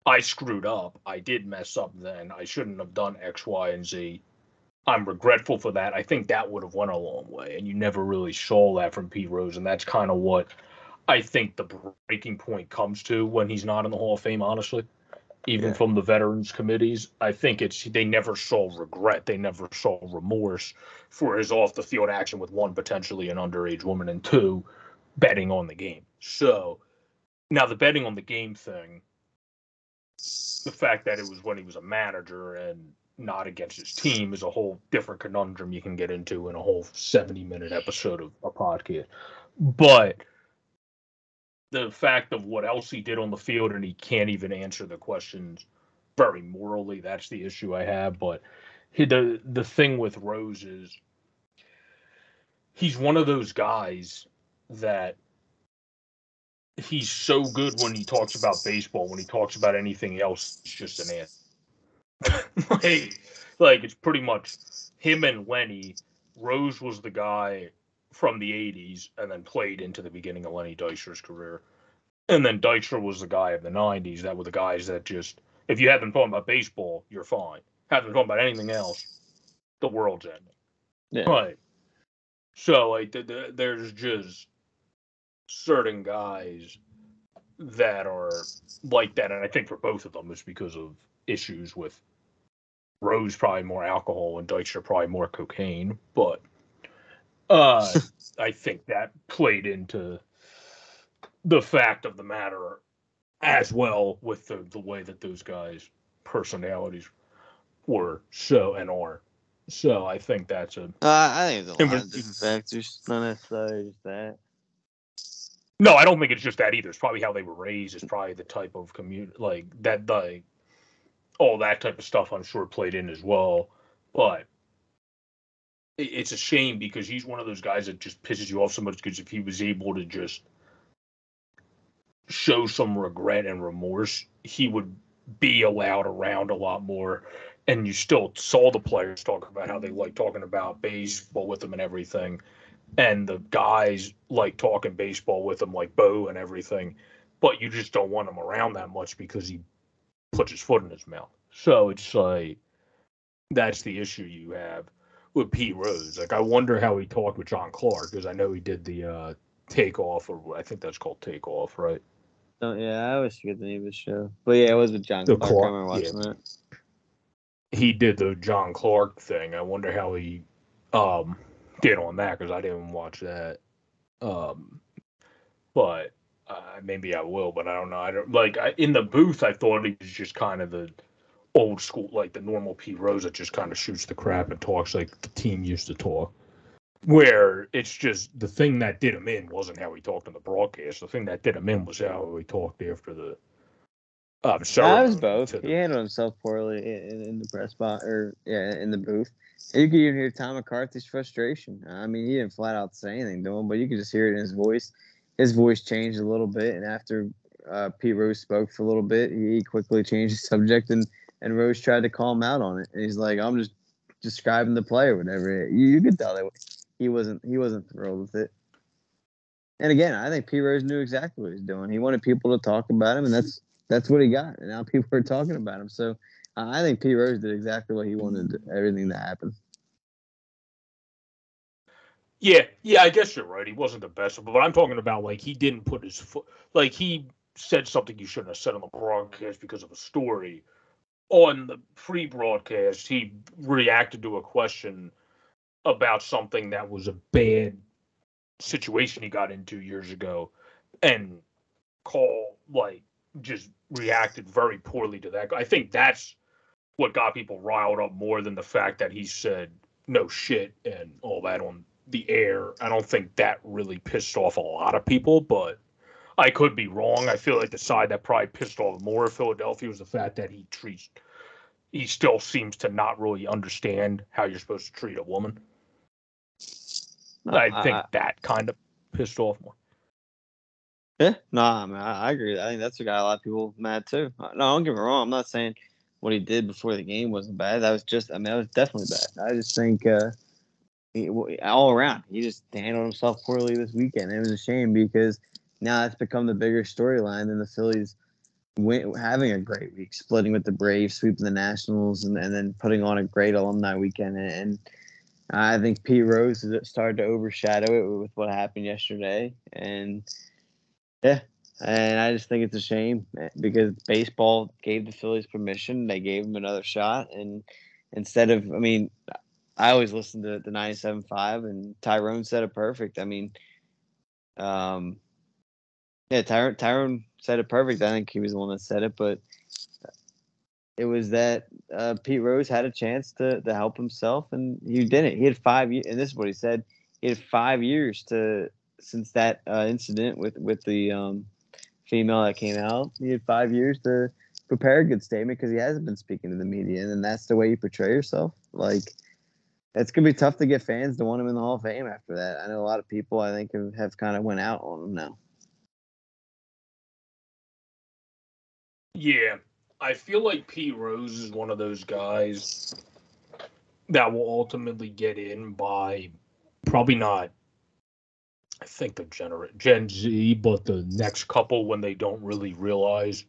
I screwed up. I did mess up then. I shouldn't have done X, Y, and Z. I'm regretful for that. I think that would have went a long way, and you never really saw that from Pete Rose, and that's kind of what I think the breaking point comes to when he's not in the Hall of Fame, honestly. Even yeah. from the veterans committees, I think it's they never saw regret, they never saw remorse for his off the field action with one potentially an underage woman and two betting on the game. So now the betting on the game thing, the fact that it was when he was a manager and not against his team is a whole different conundrum you can get into in a whole 70 minute episode of a podcast. But the fact of what else he did on the field and he can't even answer the questions very morally. That's the issue I have. But he, the the thing with Rose is he's one of those guys that he's so good when he talks about baseball. When he talks about anything else, it's just an answer. like, like it's pretty much him and Lenny. Rose was the guy from the 80s and then played into the beginning of Lenny Dykstra's career. And then Dykstra was the guy of the 90s that were the guys that just, if you haven't talking about baseball, you're fine. Haven't talking about anything else, the world's ending.
Yeah.
Right. So, like, the, the, there's just certain guys that are like that. And I think for both of them, it's because of issues with Rose, probably more alcohol, and Dykstra, probably more cocaine. But uh, I think that played into the fact of the matter as well with the, the way that those guys' personalities were so and are. So I think that's a
Uh, I think it's a lot of different factors, not necessarily just that.
no. I don't think it's just that either. It's probably how they were raised. It's probably the type of community like that. Like all that type of stuff. I'm sure played in as well. But it- it's a shame because he's one of those guys that just pisses you off so much. Because if he was able to just show some regret and remorse, he would be allowed around a lot more. And you still saw the players talk about how they like talking about baseball with them and everything. And the guys like talking baseball with him, like Bo and everything. But you just don't want him around that much because he puts his foot in his mouth. So it's like that's the issue you have with Pete Rose. Like I wonder how he talked with John Clark because I know he did the uh takeoff or I think that's called takeoff, right?
So, yeah, I always forget the name of the show. But yeah, it was with John
The
Clark. I remember watching that.
He did the John Clark thing. I wonder how he um did on that because I didn't watch that. Um, but uh, maybe I will, but I don't know. I don't like I, in the booth. I thought he was just kind of the old school, like the normal Pete Rose that just kind of shoots the crap and talks like the team used to talk. Where it's just the thing that did him in wasn't how he talked on the broadcast. The thing that did him in was how he talked after the. Um,
I was both.
the-
He handled himself poorly in, in the press box, or yeah, in the booth. You could even hear Tom McCarthy's frustration. I mean, he didn't flat out say anything to him, but you could just hear it in his voice. His voice changed a little bit, and after uh, Pete Rose spoke for a little bit, he quickly changed the subject, and and Rose tried to call him out on it. And he's like, "I'm just describing the play or whatever." You, you could tell that he wasn't he wasn't thrilled with it. And again, I think P. Rose knew exactly what he was doing. He wanted people to talk about him, and that's that's what he got. And now people are talking about him. So I think P. Rose did exactly what he wanted everything to happen.
Yeah, yeah, I guess you're right. He wasn't the best, but I'm talking about like he didn't put his foot. Like he said something you shouldn't have said on the broadcast because of a story. On the pre-broadcast, he reacted to a question about something that was a bad situation he got into years ago, and call like just reacted very poorly to that. I think that's what got people riled up more than the fact that he said no shit and all that on the air. I don't think that really pissed off a lot of people, but I could be wrong. I feel like the side that probably pissed off more of Philadelphia was the fact that he treats he still seems to not really understand how you're supposed to treat a woman. I think
Uh,
that kind of pissed off more.
yeah, no, I, mean, I, I agree. I think that's what guy a lot of people mad too. Uh, No, don't get me wrong. I'm not saying what he did before the game wasn't bad. That was just, I mean, that was definitely bad. I just think uh, he, all around, he just handled himself poorly this weekend. It was a shame because now it's become the bigger storyline than the Phillies win, having a great week, splitting with the Braves, sweeping the Nationals, and, and then putting on a great alumni weekend. And, and I think Pete Rose started to overshadow it with what happened yesterday. And yeah, and I just think it's a shame because baseball gave the Phillies permission. They gave them another shot. And instead of, I mean, I always listen to the 97.5 and Tyrone said it perfect. I mean, um, yeah, Tyrone, said it perfect. I think he was the one that said it, but it was that uh, Pete Rose had a chance to, to help himself and he didn't. He had five years, and this is what he said. He had five years to since that uh, incident with with the um, female that came out. He had five years to prepare a good statement because he hasn't been speaking to the media, and that's the way you portray yourself. Like, it's gonna be tough to get fans to want him in the Hall of Fame after that. I know a lot of people I think have, have kind of went out on him now.
Yeah, I feel like Pete Rose is one of those guys that will ultimately get in by probably not I think the gener- Gen Z, but the next couple when they don't really realize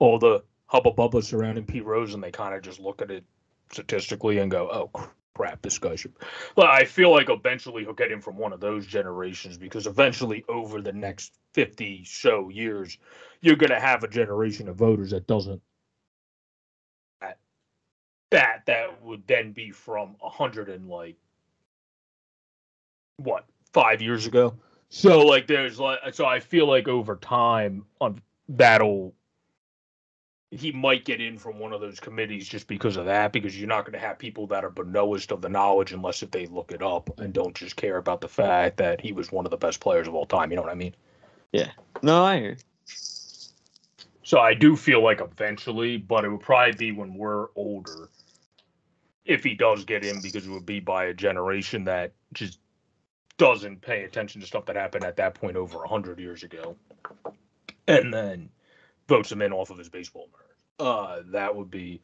all the hubba bubba surrounding Pete Rose and they kind of just look at it statistically and go, oh crap, discussion. But I feel like eventually he'll get in from one of those generations because eventually over the next 50 so years, you're going to have a generation of voters that doesn't that that that would then be from a hundred and like what five years ago. So like there's like so I feel like over time on that'll he might get in from one of those committees just because of that because you're not going to have people that are benoist of the knowledge unless if they look it up and don't just care about the fact that he was one of the best players of all time you know what i mean?
Yeah. No i hear
so i do feel like eventually but it would probably be when we're older if he does get in because it would be by a generation that just doesn't pay attention to stuff that happened at that point over 100 years ago. And then votes him in off of his baseball merit. Uh, that would be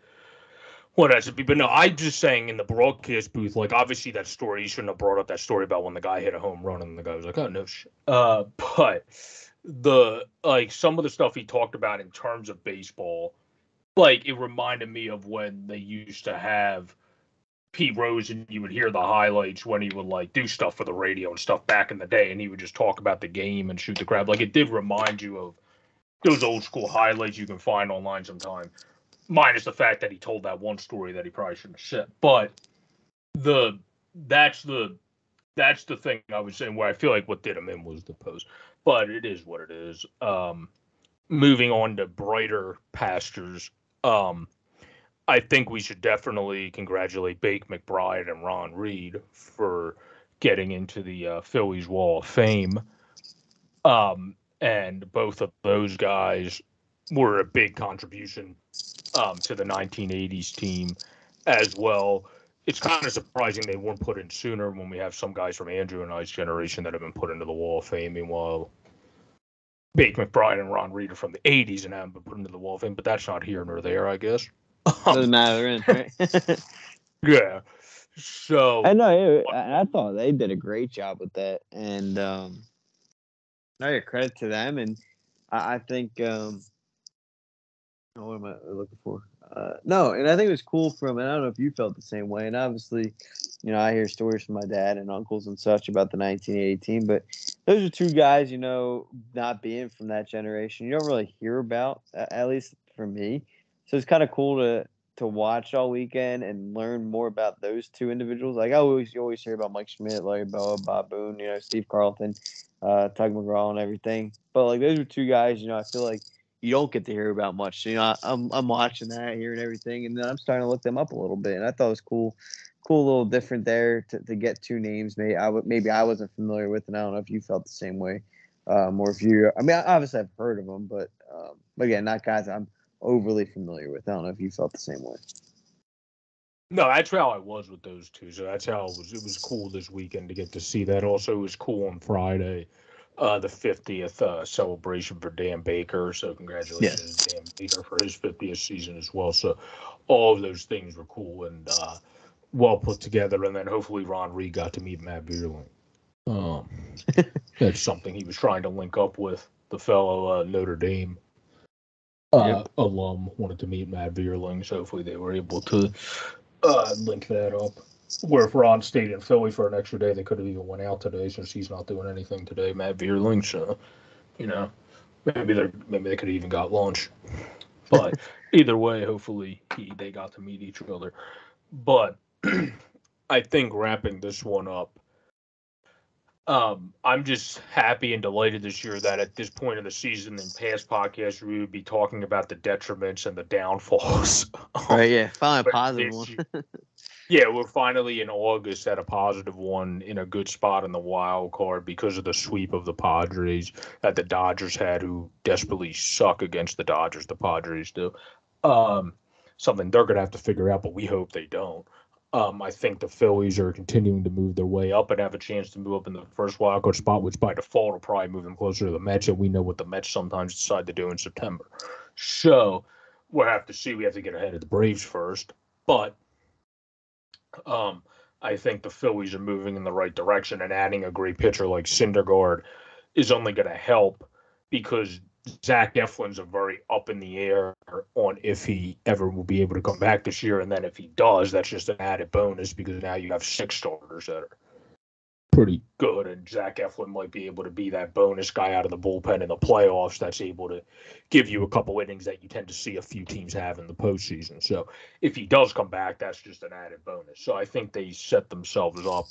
what has to be. But no, I'm just saying in the broadcast booth, like obviously that story, you shouldn't have brought up that story about when the guy hit a home run and the guy was like, oh no shit. Uh, but the like some of the stuff he talked about in terms of baseball, like it reminded me of when they used to have Pete Rose and you would hear the highlights when he would like do stuff for the radio and stuff back in the day, and he would just talk about the game and shoot the crap. Like it did remind you of those old school highlights you can find online sometime. Minus the fact that he told that one story that he probably shouldn't have said. But the that's the that's the thing I was saying where I feel like what did him in was the post. But it is what it is. Um moving on to brighter pastures. Um I think we should definitely congratulate Bake McBride and Ron Reed for getting into the uh, Phillies Wall of Fame. Um, and both of those guys were a big contribution um, to the 1980s team as well. It's kind of surprising they weren't put in sooner when we have some guys from Andrew and I's generation that have been put into the Wall of Fame. Meanwhile, Bake McBride and Ron Reed are from the 80s and haven't been put into the Wall of Fame, but that's not here nor there, I guess.
Doesn't matter, right?
yeah. So
I know. I thought they did a great job with that, and um, no, yeah, credit to them, and I, I think. Um, oh, what am I looking for? Uh, no, and I think it was cool from, and I don't know if you felt the same way. And obviously, you know, I hear stories from my dad and uncles and such about the 1918, but those are two guys, you know, not being from that generation, you don't really hear about, at least for me. So it's kind of cool to to watch all weekend and learn more about those two individuals. Like I always you always hear about Mike Schmidt, Larry Bowa, Bob Boone, you know, Steve Carlton, uh, Tug McGraw, and everything. But like those are two guys, you know, I feel like you don't get to hear about much. So, you know, I'm I'm watching that, hearing everything, and then I'm starting to look them up a little bit, and I thought it was cool, cool, little different there to, to get two names. Maybe I would maybe I wasn't familiar with, and I don't know if you felt the same way, um, or if you. I mean, obviously I've heard of them, but um, but again, not guys I'm overly familiar with. I don't know if you felt the same way.
No, that's how I was with those two. So that's how it was. It was cool this weekend to get to see that. Also, it was cool on Friday, uh, the 50th uh, celebration for Dan Baker. So congratulations, Dan Baker, for his 50th season as well. So all of those things were cool and uh, well put together. And then hopefully Ron Reed got to meet Matt Vierling. Um, that's something he was trying to link up with the fellow uh, Notre Dame uh, yep. alum wanted to meet Matt Vierling. So hopefully they were able to uh, link that up. Where if Ron stayed in Philly for an extra day, they could have even went out today since he's not doing anything today. Matt Vierling, so you know, maybe they maybe they could have even got lunch. But either way, hopefully he, they got to meet each other. But I think wrapping this one up, Um, I'm just happy and delighted this year that at this point of the season in past podcasts we would be talking about the detriments and the downfalls.
Right, yeah, finally a positive one.
year- yeah, we're finally in August at a positive one in a good spot in the wild card because of the sweep of the Padres that the Dodgers had, who desperately suck against the Dodgers. The Padres do. Um, something they're gonna have to figure out, but we hope they don't. Um, I think the Phillies are continuing to move their way up and have a chance to move up in the first wild card spot, which by default will probably move them closer to the Mets. And we know what the Mets sometimes decide to do in September. So we'll have to see. We have to get ahead of the Braves first, but um, I think the Phillies are moving in the right direction, and adding a great pitcher like Syndergaard is only going to help because Zach Eflin's a very up in the air on if he ever will be able to come back this year, and then if he does, that's just an added bonus because now you have six starters that are pretty good, and Zach Eflin might be able to be that bonus guy out of the bullpen in the playoffs that's able to give you a couple innings that you tend to see a few teams have in the postseason. So if he does come back, that's just an added bonus. So I think they set themselves up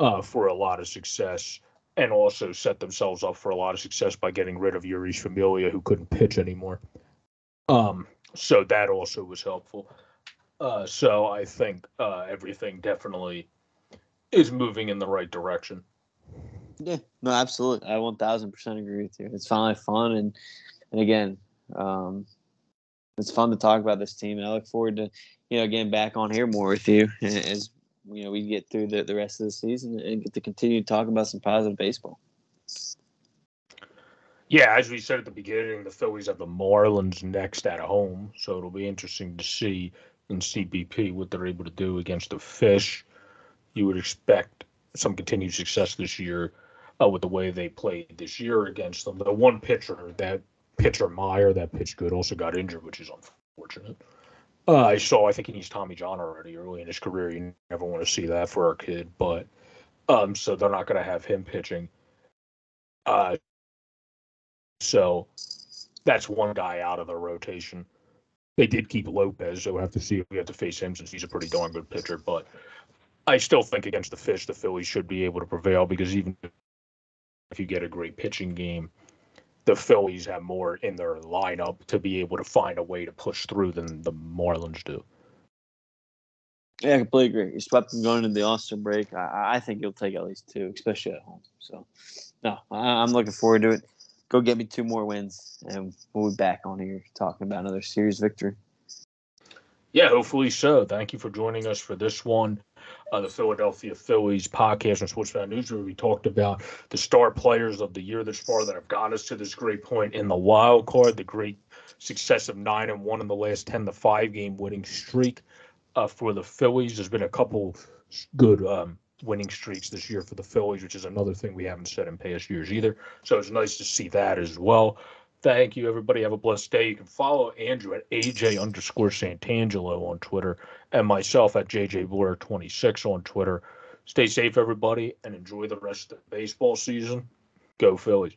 uh, for a lot of success and also set themselves up for a lot of success by getting rid of Jeurys Familia, who couldn't pitch anymore. Um, so that also was helpful. Uh, so I think uh, everything definitely is moving in the right direction.
Yeah, no, absolutely. I one thousand percent agree with you. It's finally fun, and and again, um, it's fun to talk about this team. And I look forward to you know getting back on here more with you as you know we get through the, the rest of the season and get to continue to talk about some positive baseball.
Yeah, as we said at the beginning, the Phillies have the Marlins next at home, so it'll be interesting to see in CBP what they're able to do against the Fish. You would expect some continued success this year uh, with the way they played this year against them. The one pitcher, that pitcher Meyer, that pitched good, also got injured, which is unfortunate. Uh, I saw, I think he needs Tommy John already early in his career. You never want to see that for a kid, but um, so they're not going to have him pitching. Uh, so that's one guy out of the rotation. They did keep Lopez, so we have to see if we have to face him since he's a pretty darn good pitcher. But I still think against the Fish, the Phillies should be able to prevail because even if you get a great pitching game, the Phillies have more in their lineup to be able to find a way to push through than the Marlins do.
Yeah, I completely agree. You swept them going into the All-Star break. I, I think you'll take at least two, especially at home. So, no, I, I'm looking forward to it. Go get me two more wins, and we'll be back on here talking about another series victory.
Yeah, hopefully so. Thank you for joining us for this one, uh, the Philadelphia Phillies podcast on Sports Fan News, where we talked about the star players of the year this far that have got us to this great point in the wild card, the great success of nine and one in the last ten the five game winning streak uh, for the Phillies. There's been a couple good um, winning streaks this year for the Phillies, which is another thing we haven't said in past years either. So it's nice to see that as well. Thank you, everybody. Have a blessed day. You can follow Andrew at AJ underscore Santangelo on Twitter and myself at JJ Blur 26 on Twitter. Stay safe, everybody, and enjoy the rest of the baseball season. Go Phillies.